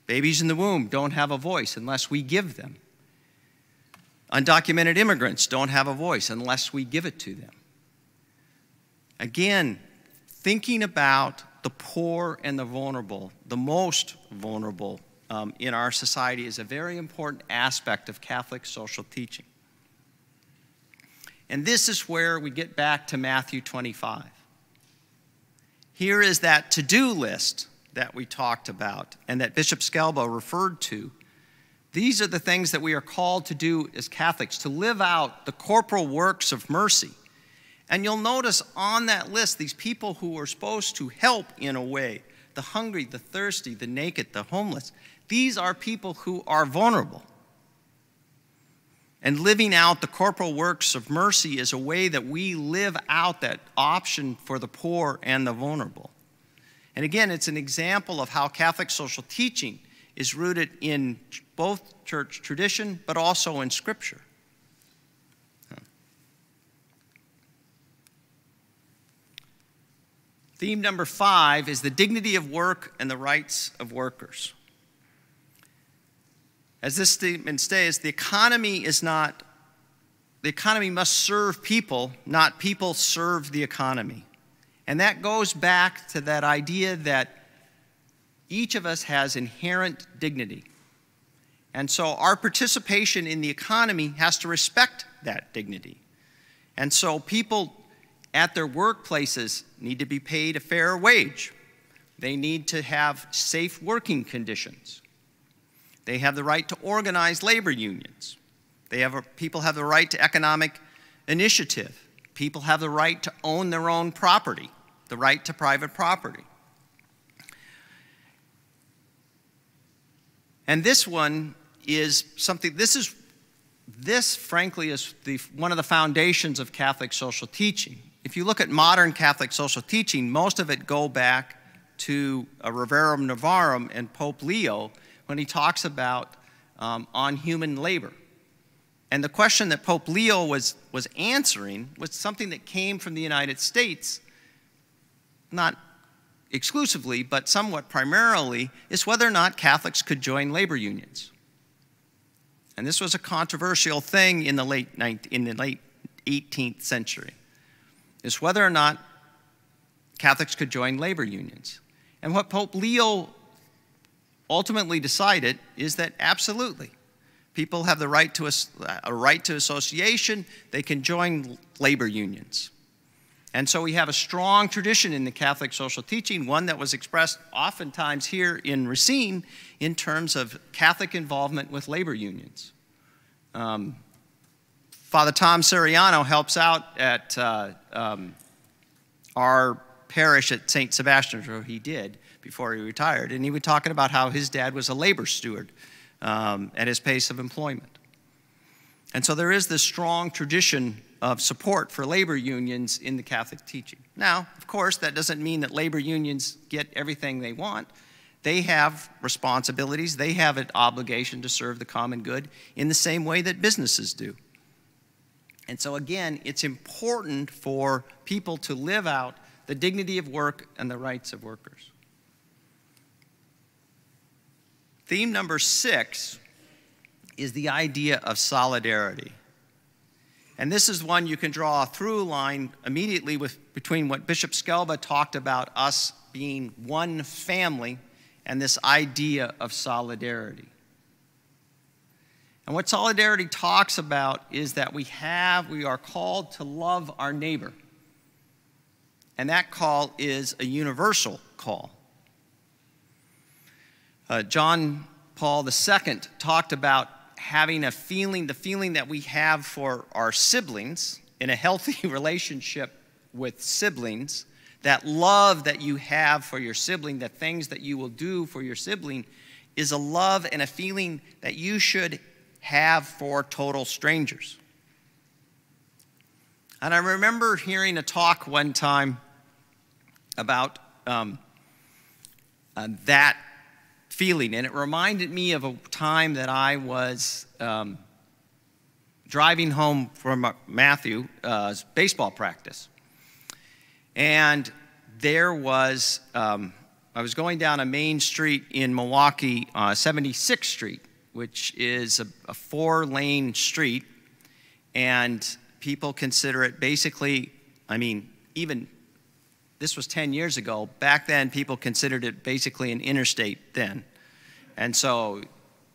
Babies in the womb don't have a voice unless we give them. Undocumented immigrants don't have a voice unless we give it to them. Again, thinking about the poor and the vulnerable, the most vulnerable um, in our society is a very important aspect of Catholic social teaching. And this is where we get back to Matthew 25. Here is that to do list that we talked about and that Bishop Sklba referred to. These are the things that we are called to do as Catholics to live out the corporal works of mercy. And you'll notice on that list these people who are supposed to help in a way the hungry, the thirsty, the naked, the homeless. These are people who are vulnerable. And living out the corporal works of mercy is a way that we live out that option for the poor and the vulnerable. And again, it's an example of how Catholic social teaching is rooted in both church tradition but also in Scripture. Theme number five is the dignity of work and the rights of workers. As this statement states, the economy is not, the economy must serve people, not people serve the economy. And that goes back to that idea that each of us has inherent dignity. And so our participation in the economy has to respect that dignity. And so people at their workplaces need to be paid a fair wage. They need to have safe working conditions. They have the right to organize labor unions. They have a, people have the right to economic initiative. People have the right to own their own property, the right to private property. And this one is something, this is, this frankly is the, one of the foundations of Catholic social teaching. If you look at modern Catholic social teaching, most of it go back to a Rerum Novarum and Pope Leo when he talks about um, on human labor. And the question that Pope Leo was, was answering was something that came from the United States, not exclusively, but somewhat primarily, is whether or not Catholics could join labor unions. And this was a controversial thing in the late, 19, in the late 18th century, is whether or not Catholics could join labor unions. And what Pope Leo ultimately decided is that absolutely. people have the right to a right to association. They can join labor unions. And so we have a strong tradition in the Catholic social teaching, one that was expressed oftentimes here in Racine in terms of Catholic involvement with labor unions. Um, Father Tom Siriano helps out at uh, um, our parish at St. Sebastian's, where he did before he retired, and he was talking about how his dad was a labor steward um, at his pace of employment. And so there is this strong tradition of support for labor unions in the Catholic teaching. Now, of course, that doesn't mean that labor unions get everything they want. They have responsibilities, they have an obligation to serve the common good in the same way that businesses do. And so, again, it's important for people to live out the dignity of work and the rights of workers. Theme number six is the idea of solidarity. And this is one you can draw a through line immediately with, between what Bishop Sklba talked about us being one family and this idea of solidarity. And what solidarity talks about is that we have, we are called to love our neighbor. And that call is a universal call. Uh, John Paul II talked about having a feeling, the feeling that we have for our siblings in a healthy [laughs] relationship with siblings, that love that you have for your sibling, the things that you will do for your sibling, is a love and a feeling that you should have for total strangers. And I remember hearing a talk one time about um, uh, that feeling. And it reminded me of a time that I was um, driving home from Matthew's uh, baseball practice. And there was, um, I was going down a main street in Milwaukee, uh, 76th Street, which is a, a four lane street. And people consider it basically, I mean, even this was 10 years ago. Back then, people considered it basically an interstate then. And so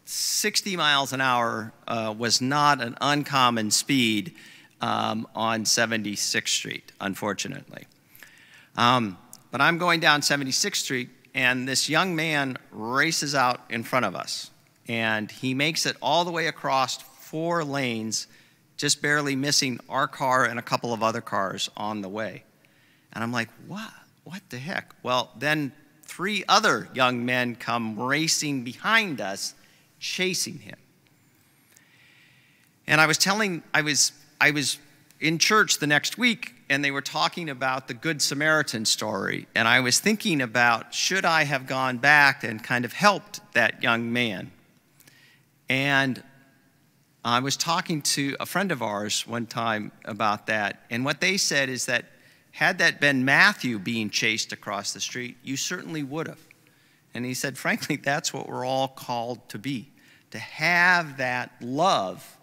60 miles an hour uh, was not an uncommon speed um, on 76th Street, unfortunately. Um, but I'm going down 76th Street, and this young man races out in front of us. And he makes it all the way across four lanes, just barely missing our car and a couple of other cars on the way. And I'm like, what? What the heck? Well, then three other young men come racing behind us, chasing him. And I was telling, I was, I was in church the next week, and they were talking about the Good Samaritan story. And I was thinking about should I have gone back and kind of helped that young man? And I was talking to a friend of ours one time about that, and what they said is that had that been Matthew being chased across the street, you certainly would have. And he said, frankly, [laughs] that's what we're all called to be to have that love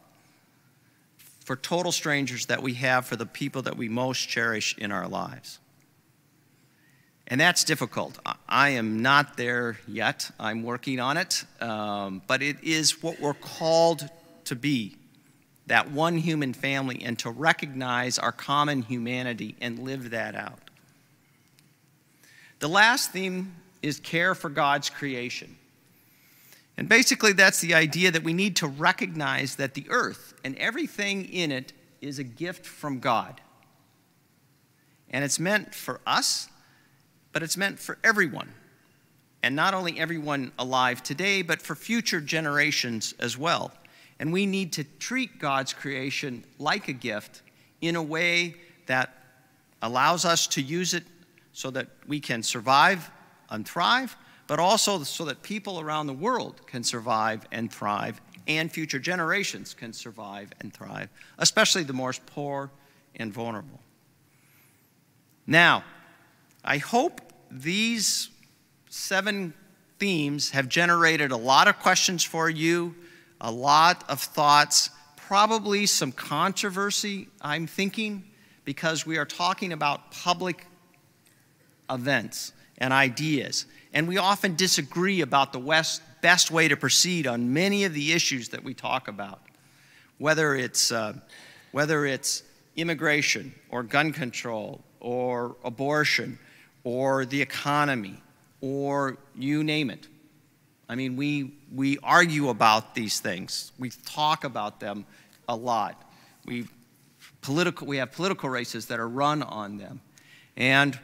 for total strangers that we have for the people that we most cherish in our lives. And that's difficult. I am not there yet. I'm working on it. Um, but it is what we're called to be that one human family and to recognize our common humanity and live that out. The last theme is care for God's creation. And basically, that's the idea that we need to recognize that the earth and everything in it is a gift from God. And it's meant for us, but it's meant for everyone. And not only everyone alive today, but for future generations as well. And we need to treat God's creation like a gift in a way that allows us to use it so that we can survive and thrive, but also so that people around the world can survive and thrive, and future generations can survive and thrive, especially the most poor and vulnerable. Now, I hope these seven themes have generated a lot of questions for you a lot of thoughts, probably some controversy, I'm thinking, because we are talking about public events and ideas. And we often disagree about the West best way to proceed on many of the issues that we talk about, whether it's, uh, whether it's immigration or gun control or abortion or the economy or you name it. I mean, we, we argue about these things. We talk about them a lot. We, political, we have political races that are run on them. And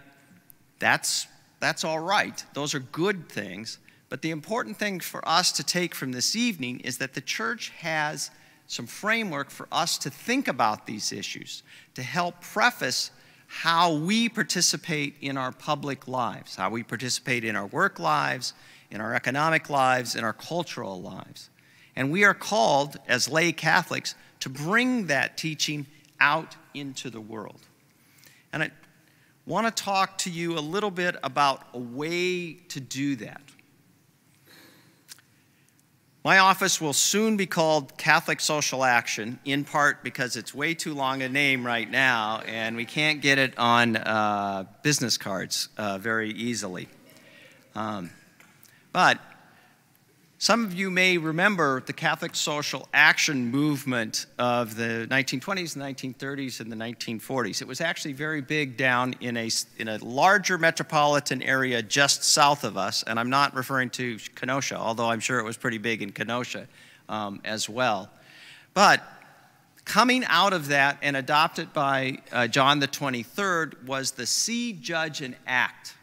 that's, that's all right. Those are good things. But the important thing for us to take from this evening is that the church has some framework for us to think about these issues, to help preface how we participate in our public lives, how we participate in our work lives, in our economic lives, in our cultural lives. And we are called, as lay Catholics, to bring that teaching out into the world. And I want to talk to you a little bit about a way to do that. My office will soon be called Catholic Social Action, in part because it's way too long a name right now, and we can't get it on uh, business cards uh, very easily. Um, but some of you may remember the Catholic social action movement of the 1920s, 1930s, and the 1940s. It was actually very big down in a, in a larger metropolitan area just south of us, and I'm not referring to Kenosha, although I'm sure it was pretty big in Kenosha um, as well. But coming out of that and adopted by uh, John the 23rd was the See, Judge, and Act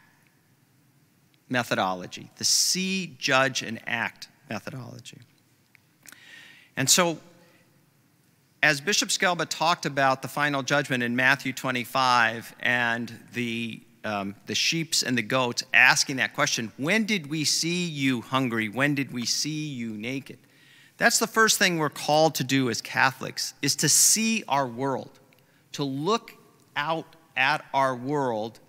methodology, the See, Judge, and Act methodology. And so, as Bishop Sklba talked about the final judgment in Matthew 25 and the, um, the sheeps and the goats asking that question, when did we see you hungry? When did we see you naked? That's the first thing we're called to do as Catholics, is to see our world, to look out at our world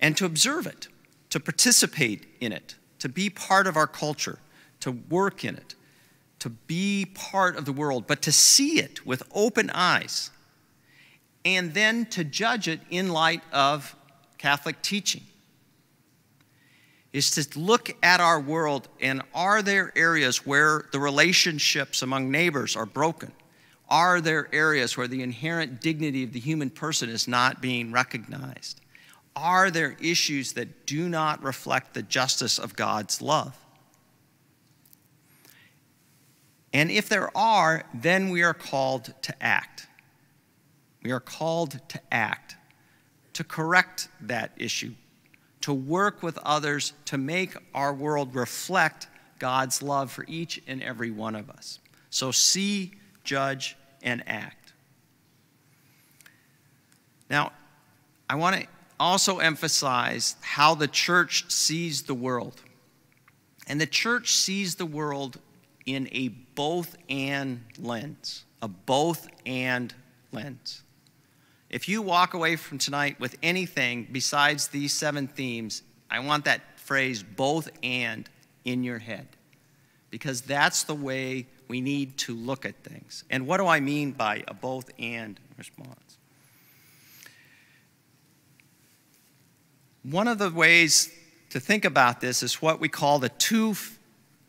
and to observe it, to participate in it, to be part of our culture to work in it, to be part of the world, but to see it with open eyes, and then to judge it in light of Catholic teaching. Is to look at our world and are there areas where the relationships among neighbors are broken? Are there areas where the inherent dignity of the human person is not being recognized? Are there issues that do not reflect the justice of God's love? And if there are, then we are called to act. We are called to act, to correct that issue, to work with others to make our world reflect God's love for each and every one of us. So see, judge, and act. Now, I want to also emphasize how the church sees the world. And the church sees the world in a both and lens, a both and lens. If you walk away from tonight with anything besides these seven themes, I want that phrase both and in your head because that's the way we need to look at things. And what do I mean by a both and response? One of the ways to think about this is what we call the two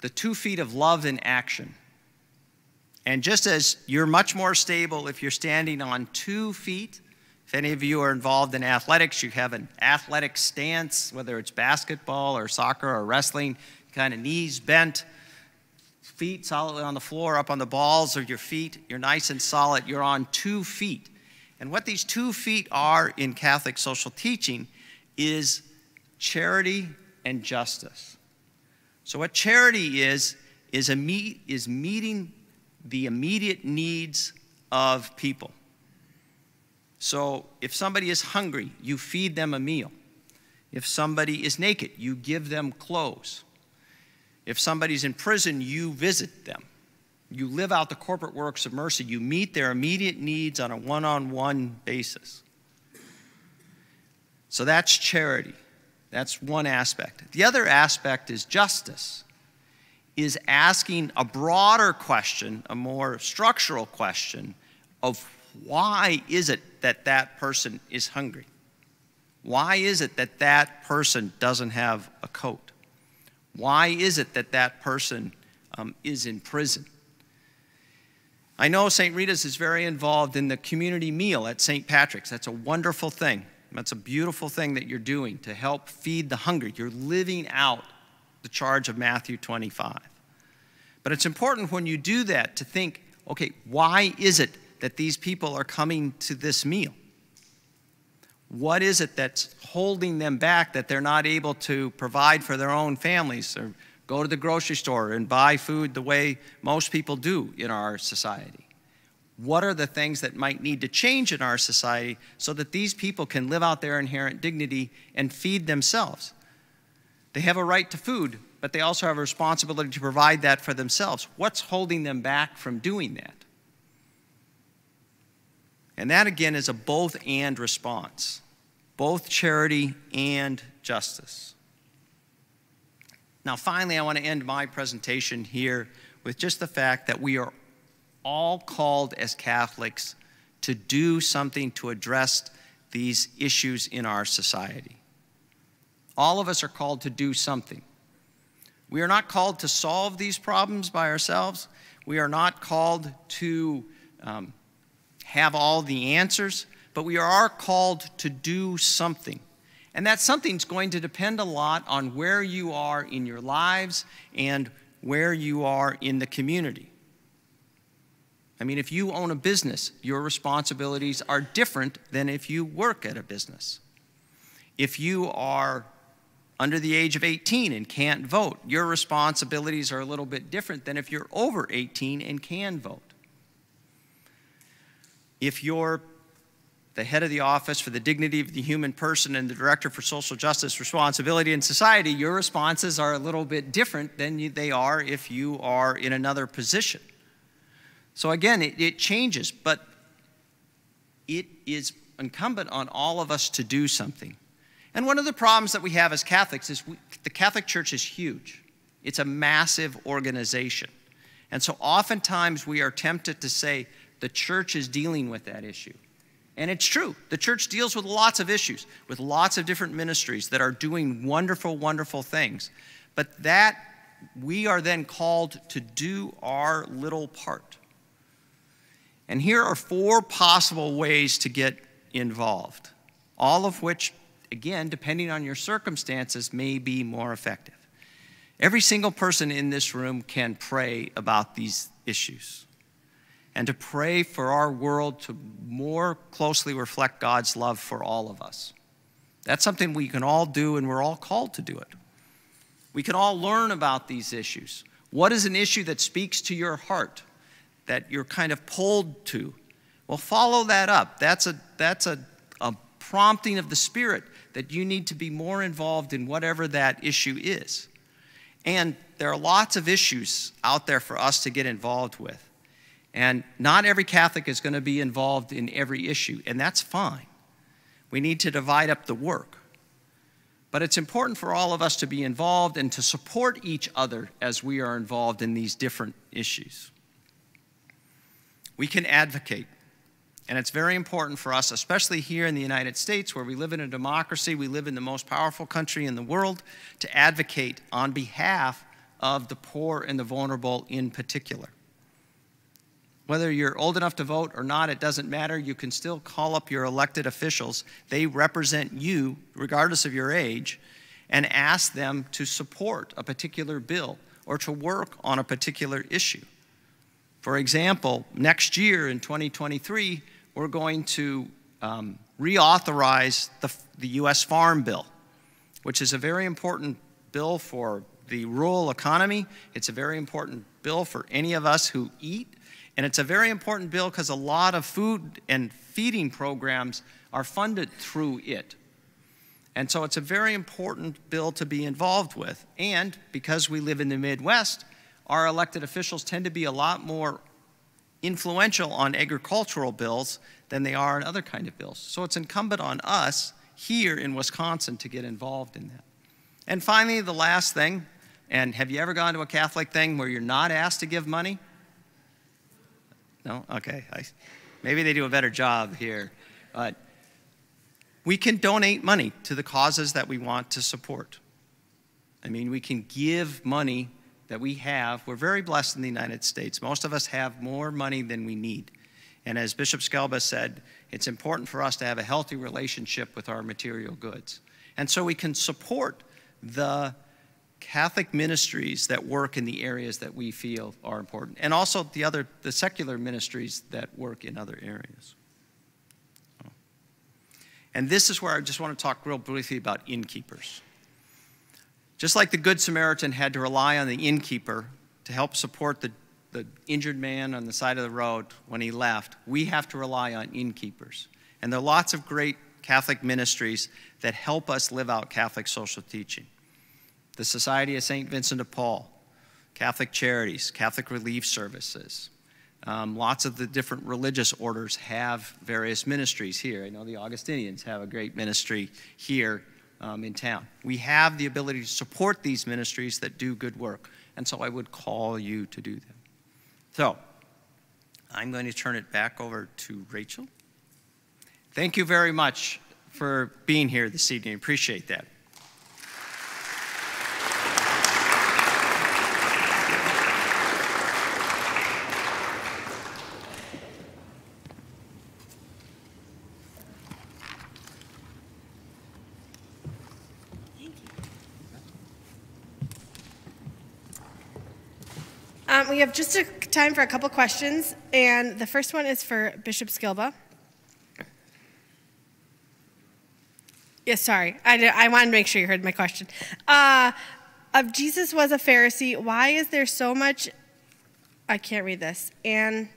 the two feet of love in action. And just as you're much more stable if you're standing on two feet, if any of you are involved in athletics, you have an athletic stance, whether it's basketball or soccer or wrestling, kind of knees bent, feet solidly on the floor, up on the balls of your feet. You're nice and solid. You're on two feet. And what these two feet are in Catholic social teaching is charity and justice. So, what charity is, is, a meet, is meeting the immediate needs of people. So, if somebody is hungry, you feed them a meal. If somebody is naked, you give them clothes. If somebody's in prison, you visit them. You live out the corporal works of mercy. You meet their immediate needs on a one on one basis. So that's charity. That's one aspect. The other aspect is justice, is asking a broader question, a more structural question of why is it that that person is hungry? Why is it that that person doesn't have a coat? Why is it that that person um, is in prison? I know St. Rita's is very involved in the community meal at St. Patrick's. That's a wonderful thing. That's a beautiful thing that you're doing to help feed the hungry. You're living out the charge of Matthew 25. But it's important when you do that to think okay, why is it that these people are coming to this meal? What is it that's holding them back that they're not able to provide for their own families or go to the grocery store and buy food the way most people do in our society? What are the things that might need to change in our society so that these people can live out their inherent dignity and feed themselves? They have a right to food, but they also have a responsibility to provide that for themselves. What's holding them back from doing that? And that again is a both and response both charity and justice. Now, finally, I want to end my presentation here with just the fact that we are all called as Catholics to do something to address these issues in our society. All of us are called to do something. We are not called to solve these problems by ourselves. We are not called to um, have all the answers, but we are called to do something. And that something's going to depend a lot on where you are in your lives and where you are in the community. I mean, if you own a business, your responsibilities are different than if you work at a business. If you are under the age of 18 and can't vote, your responsibilities are a little bit different than if you're over 18 and can vote. If you're the head of the Office for the Dignity of the Human Person and the Director for Social Justice, Responsibility, and Society, your responses are a little bit different than they are if you are in another position. So again, it, it changes, but it is incumbent on all of us to do something. And one of the problems that we have as Catholics is we, the Catholic Church is huge. It's a massive organization. And so oftentimes we are tempted to say the church is dealing with that issue. And it's true. The church deals with lots of issues, with lots of different ministries that are doing wonderful, wonderful things. But that, we are then called to do our little part. And here are four possible ways to get involved, all of which, again, depending on your circumstances, may be more effective. Every single person in this room can pray about these issues and to pray for our world to more closely reflect God's love for all of us. That's something we can all do, and we're all called to do it. We can all learn about these issues. What is an issue that speaks to your heart, that you're kind of pulled to? Well, follow that up. That's a, that's a, a prompting of the Spirit that you need to be more involved in whatever that issue is. And there are lots of issues out there for us to get involved with. And not every Catholic is going to be involved in every issue, and that's fine. We need to divide up the work. But it's important for all of us to be involved and to support each other as we are involved in these different issues. We can advocate. And it's very important for us, especially here in the United States, where we live in a democracy, we live in the most powerful country in the world, to advocate on behalf of the poor and the vulnerable in particular. Whether you're old enough to vote or not, it doesn't matter. You can still call up your elected officials. They represent you, regardless of your age, and ask them to support a particular bill or to work on a particular issue. For example, next year in 2023, we're going to um, reauthorize the, the U.S. Farm Bill, which is a very important bill for the rural economy. It's a very important bill for any of us who eat and it's a very important bill because a lot of food and feeding programs are funded through it. And so it's a very important bill to be involved with. And because we live in the Midwest, our elected officials tend to be a lot more influential on agricultural bills than they are on other kind of bills. So it's incumbent on us here in Wisconsin to get involved in that. And finally, the last thing, and have you ever gone to a Catholic thing where you're not asked to give money? No? Okay. I, maybe they do a better job here. But we can donate money to the causes that we want to support. I mean, we can give money that we have. We're very blessed in the United States. Most of us have more money than we need. And as Bishop Sklba said, it's important for us to have a healthy relationship with our material goods. And so we can support the Catholic ministries that work in the areas that we feel are important, and also the other, the secular ministries that work in other areas. And this is where I just want to talk real briefly about innkeepers. Just like the Good Samaritan had to rely on the innkeeper to help support the, the injured man on the side of the road when he left, we have to rely on innkeepers. And there are lots of great Catholic ministries that help us live out Catholic social teaching. The Society of St. Vincent de Paul, Catholic Charities, Catholic Relief Services. Um, lots of the different religious orders have various ministries here. I know the Augustinians have a great ministry here um, in town. We have the ability to support these ministries that do good work, and so I would call you to do them. So, I'm going to turn it back over to Rachel. Thank you very much for being here this evening. Appreciate that. Have just a time for a couple questions, and the first one is for Bishop Sklba. Yes, sorry. I, I wanted to make sure you heard my question. Uh, if Jesus was a Pharisee, why is there so much? I can't read this. And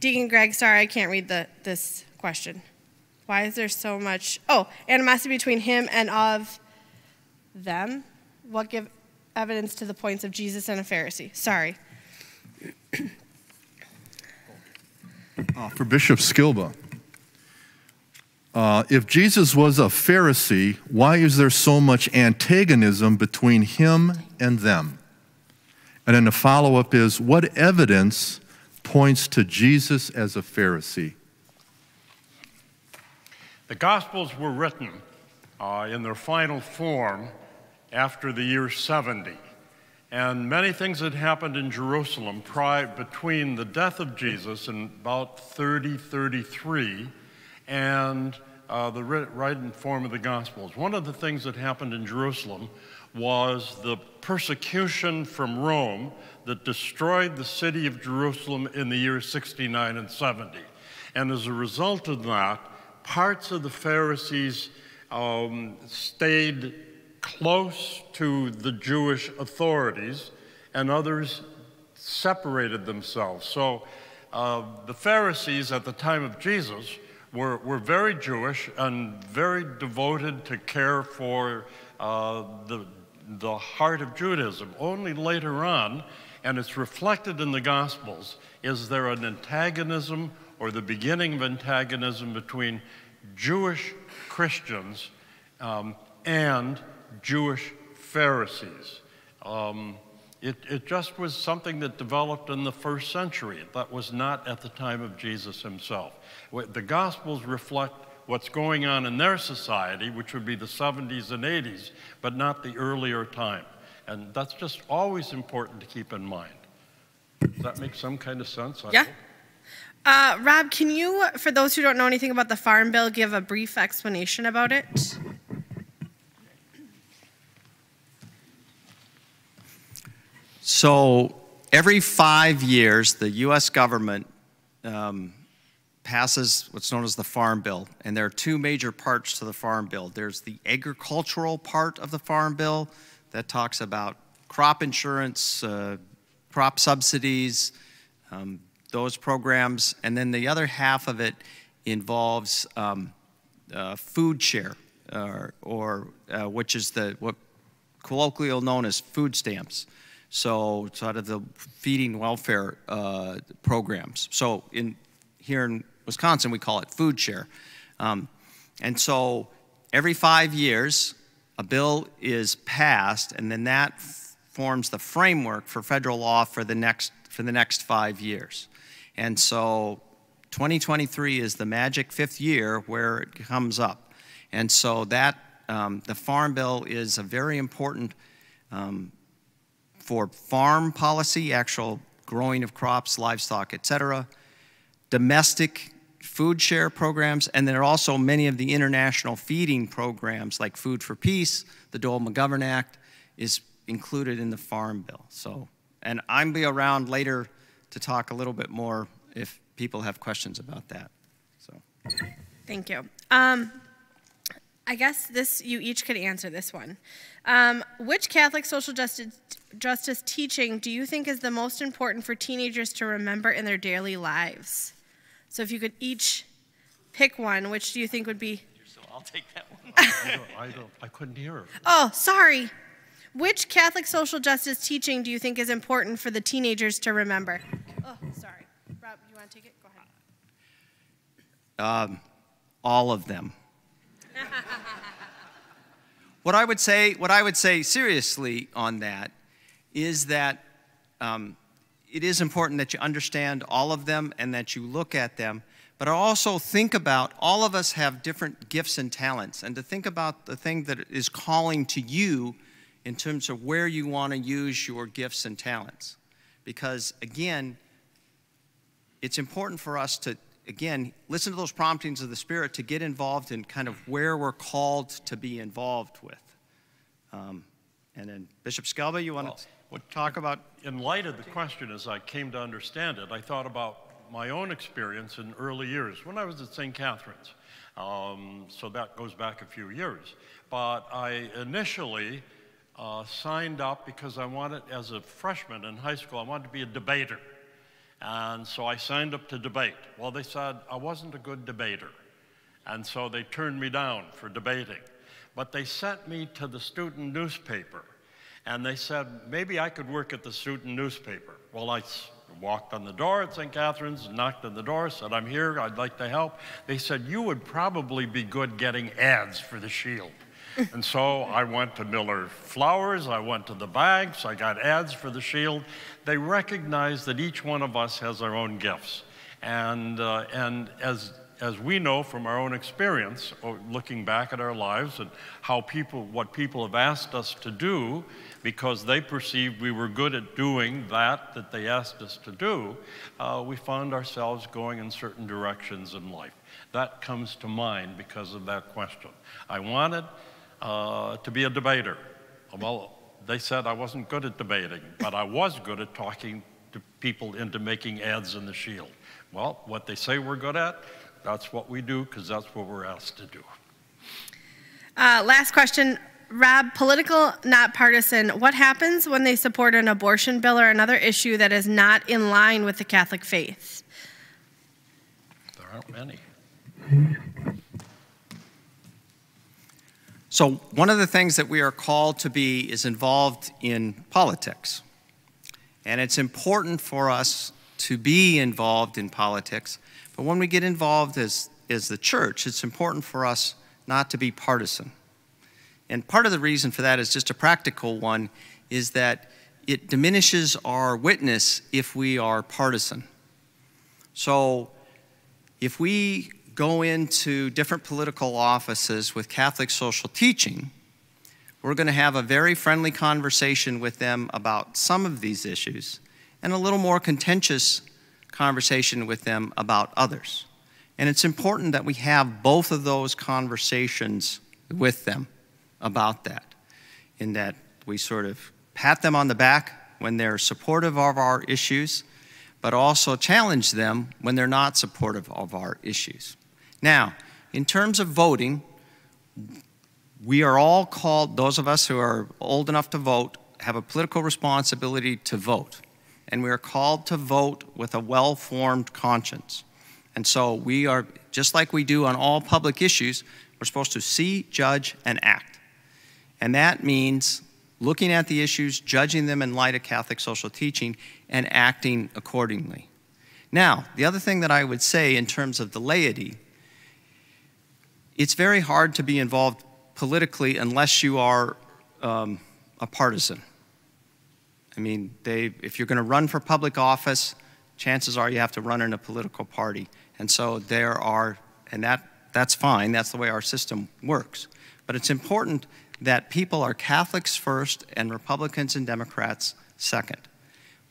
Deacon Greg, sorry, I can't read the, this question. Why is there so much? Oh, animosity between him and of them? What give evidence to the points of Jesus and a Pharisee? Sorry. Uh, for Bishop Sklba, uh, if Jesus was a Pharisee, why is there so much antagonism between him and them? And then the follow up is what evidence points to Jesus as a Pharisee? The Gospels were written uh, in their final form after the year 70. And many things had happened in Jerusalem prior, between the death of Jesus in about 30, 33 and uh, the written form of the Gospels. One of the things that happened in Jerusalem was the persecution from Rome that destroyed the city of Jerusalem in the years 69 and 70. And as a result of that, parts of the Pharisees um, stayed close to the Jewish authorities, and others separated themselves. So uh, the Pharisees at the time of Jesus were, were very Jewish and very devoted to care for uh, the, the heart of Judaism. Only later on, and it's reflected in the Gospels, is there an antagonism or the beginning of antagonism between Jewish Christians um, and Jewish Pharisees. Um, it, it just was something that developed in the first century. That was not at the time of Jesus himself. The Gospels reflect what's going on in their society, which would be the 70s and 80s, but not the earlier time. And that's just always important to keep in mind. Does that make some kind of sense? I yeah. Uh, Rob, can you, for those who don't know anything about the Farm Bill, give a brief explanation about it? So every five years, the U.S. government um, passes what's known as the Farm Bill. And there are two major parts to the Farm Bill. There's the agricultural part of the Farm Bill that talks about crop insurance, uh, crop subsidies, um, those programs. And then the other half of it involves um, uh, food share, or uh, which is the what colloquially known as food stamps. So it's out of the feeding welfare uh, programs. So in here in Wisconsin, we call it food share. Um, and so every five years, a bill is passed, and then that forms the framework for federal law for the next for the next five years. And so 2023 is the magic fifth year where it comes up. And so that um, the Farm Bill is a very important um, for farm policy, actual growing of crops, livestock, et cetera, domestic food share programs, and there are also many of the international feeding programs like Food for Peace, the Dole McGovern Act is included in the Farm Bill. So, and I'm be around later to talk a little bit more if people have questions about that. So, Thank you. Um, I guess this you each could answer this one. Um, which Catholic social justice justice teaching do you think is the most important for teenagers to remember in their daily lives? So if you could each pick one, which do you think would be? so I'll take that one. [laughs] I don't, I don't, I couldn't hear her. Oh, sorry. Which Catholic social justice teaching do you think is important for the teenagers to remember? Oh, sorry. Rob, you want to take it? Go ahead. Um, all of them. [laughs] what I would say, what I would say seriously on that, is that um, it is important that you understand all of them and that you look at them. But I also think about all of us have different gifts and talents, and to think about the thing that is calling to you in terms of where you want to use your gifts and talents. Because again, it's important for us to, again, listen to those promptings of the Spirit to get involved in kind of where we're called to be involved with. Um, and then, Bishop Sklba, you want Well, to talk about? In light of the question, as I came to understand it, I thought about my own experience in early years when I was at St. Catherine's. Um, so that goes back a few years. But I initially uh, signed up because I wanted, as a freshman in high school, I wanted to be a debater. And so I signed up to debate. Well, they said I wasn't a good debater. And so they turned me down for debating. But they sent me to the student newspaper. And they said maybe I could work at the student newspaper. Well, I walked on the door at St. Catherine's, knocked on the door, said, I'm here, I'd like to help. They said, You would probably be good getting ads for the Shield. And so I went to Miller Flowers, I went to the banks, I got ads for the Shield. They recognized that each one of us has our own gifts. And, uh, and as, as we know from our own experience, or looking back at our lives and how people, what people have asked us to do, because they perceived we were good at doing that that they asked us to do, uh, we found ourselves going in certain directions in life. That comes to mind because of that question. I wanted uh, to be a debater. Well, they said I wasn't good at debating, but I was good at talking to people into making ads in the Shield. Well, what they say we're good at, that's what we do because that's what we're asked to do. Uh, last question. Rob, political, not partisan. What happens when they support an abortion bill or another issue that is not in line with the Catholic faith? There aren't many. So, one of the things that we are called to be is involved in politics. And it's important for us to be involved in politics. But when we get involved as, as the church, it's important for us not to be partisan. And part of the reason for that is just a practical one is that it diminishes our witness if we are partisan. So, if we go into different political offices with Catholic social teaching, we're going to have a very friendly conversation with them about some of these issues and a little more contentious conversation with them about others. And it's important that we have both of those conversations with them about that, in that we sort of pat them on the back when they're supportive of our issues, but also challenge them when they're not supportive of our issues. Now, in terms of voting, we are all called, those of us who are old enough to vote, have a political responsibility to vote. And we are called to vote with a well formed conscience. And so we are, just like we do on all public issues, we're supposed to see, judge, and act. And that means looking at the issues, judging them in light of Catholic social teaching, and acting accordingly. Now, the other thing that I would say in terms of the laity, it's very hard to be involved politically unless you are um, a partisan. I mean, they, if you're going to run for public office, chances are you have to run in a political party. And so there are, and that, that's fine, that's the way our system works. But it's important that people are Catholics first and Republicans and Democrats second.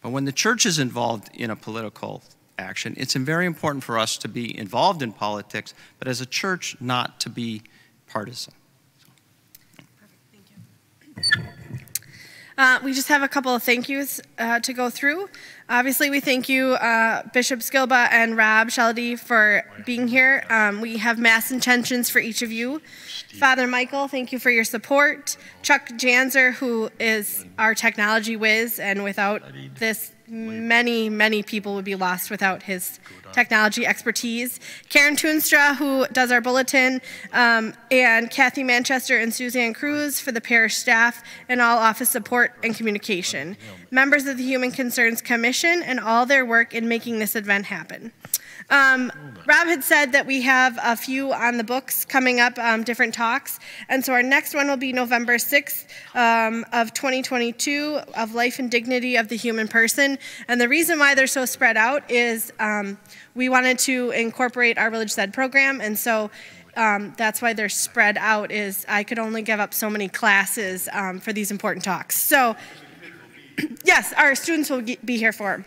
But when the church is involved in a political action, it's very important for us to be involved in politics, but as a church, not to be partisan. Uh, we just have a couple of thank yous uh, to go through. Obviously, we thank you, uh, Bishop Sklba and Rob Shelledy, for being here. Um, we have mass intentions for each of you. Father Michael, thank you for your support. Chuck Janzer, who is our technology whiz, and without this, many, many people would be lost without his technology expertise. Karen Toonstra, who does our bulletin, um, and Kathy Manchester and Suzanne Cruz for the parish staff and all office support and communication. Members of the Human Concerns Commission and all their work in making this event happen. Um, Rob had said that we have a few on the books coming up, um, different talks. And so our next one will be November 6th um, of 2022 of Life and Dignity of the Human Person. And the reason why they're so spread out is um, we wanted to incorporate our Village Ed program. And so um, that's why they're spread out is I could only give up so many classes um, for these important talks. So [clears throat] yes, our students will be here for.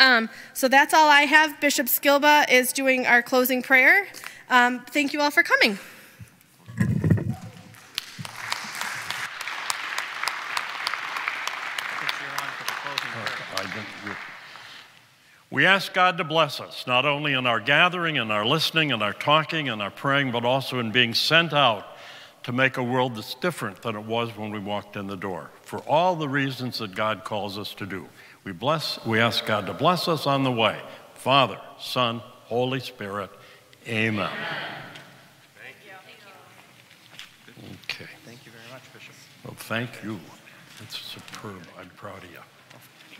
Um, so that's all I have. Bishop Sklba is doing our closing prayer. Um, thank you all for coming. We ask God to bless us, not only in our gathering and our listening and our talking and our praying, but also in being sent out to make a world that's different than it was when we walked in the door, for all the reasons that God calls us to do. We bless, we ask God to bless us on the way. Father, Son, Holy Spirit. Amen. Thank you. Okay. Thank you very much, Bishop. Well, thank you. It's superb. I'm proud of you.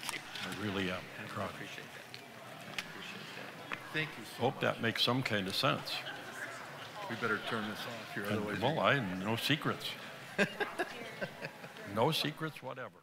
I really am proud. Appreciate that. Thank you. Hope that makes some kind of sense. We better turn this off here, And, otherwise. Well, I, no secrets. [laughs] No secrets, whatever.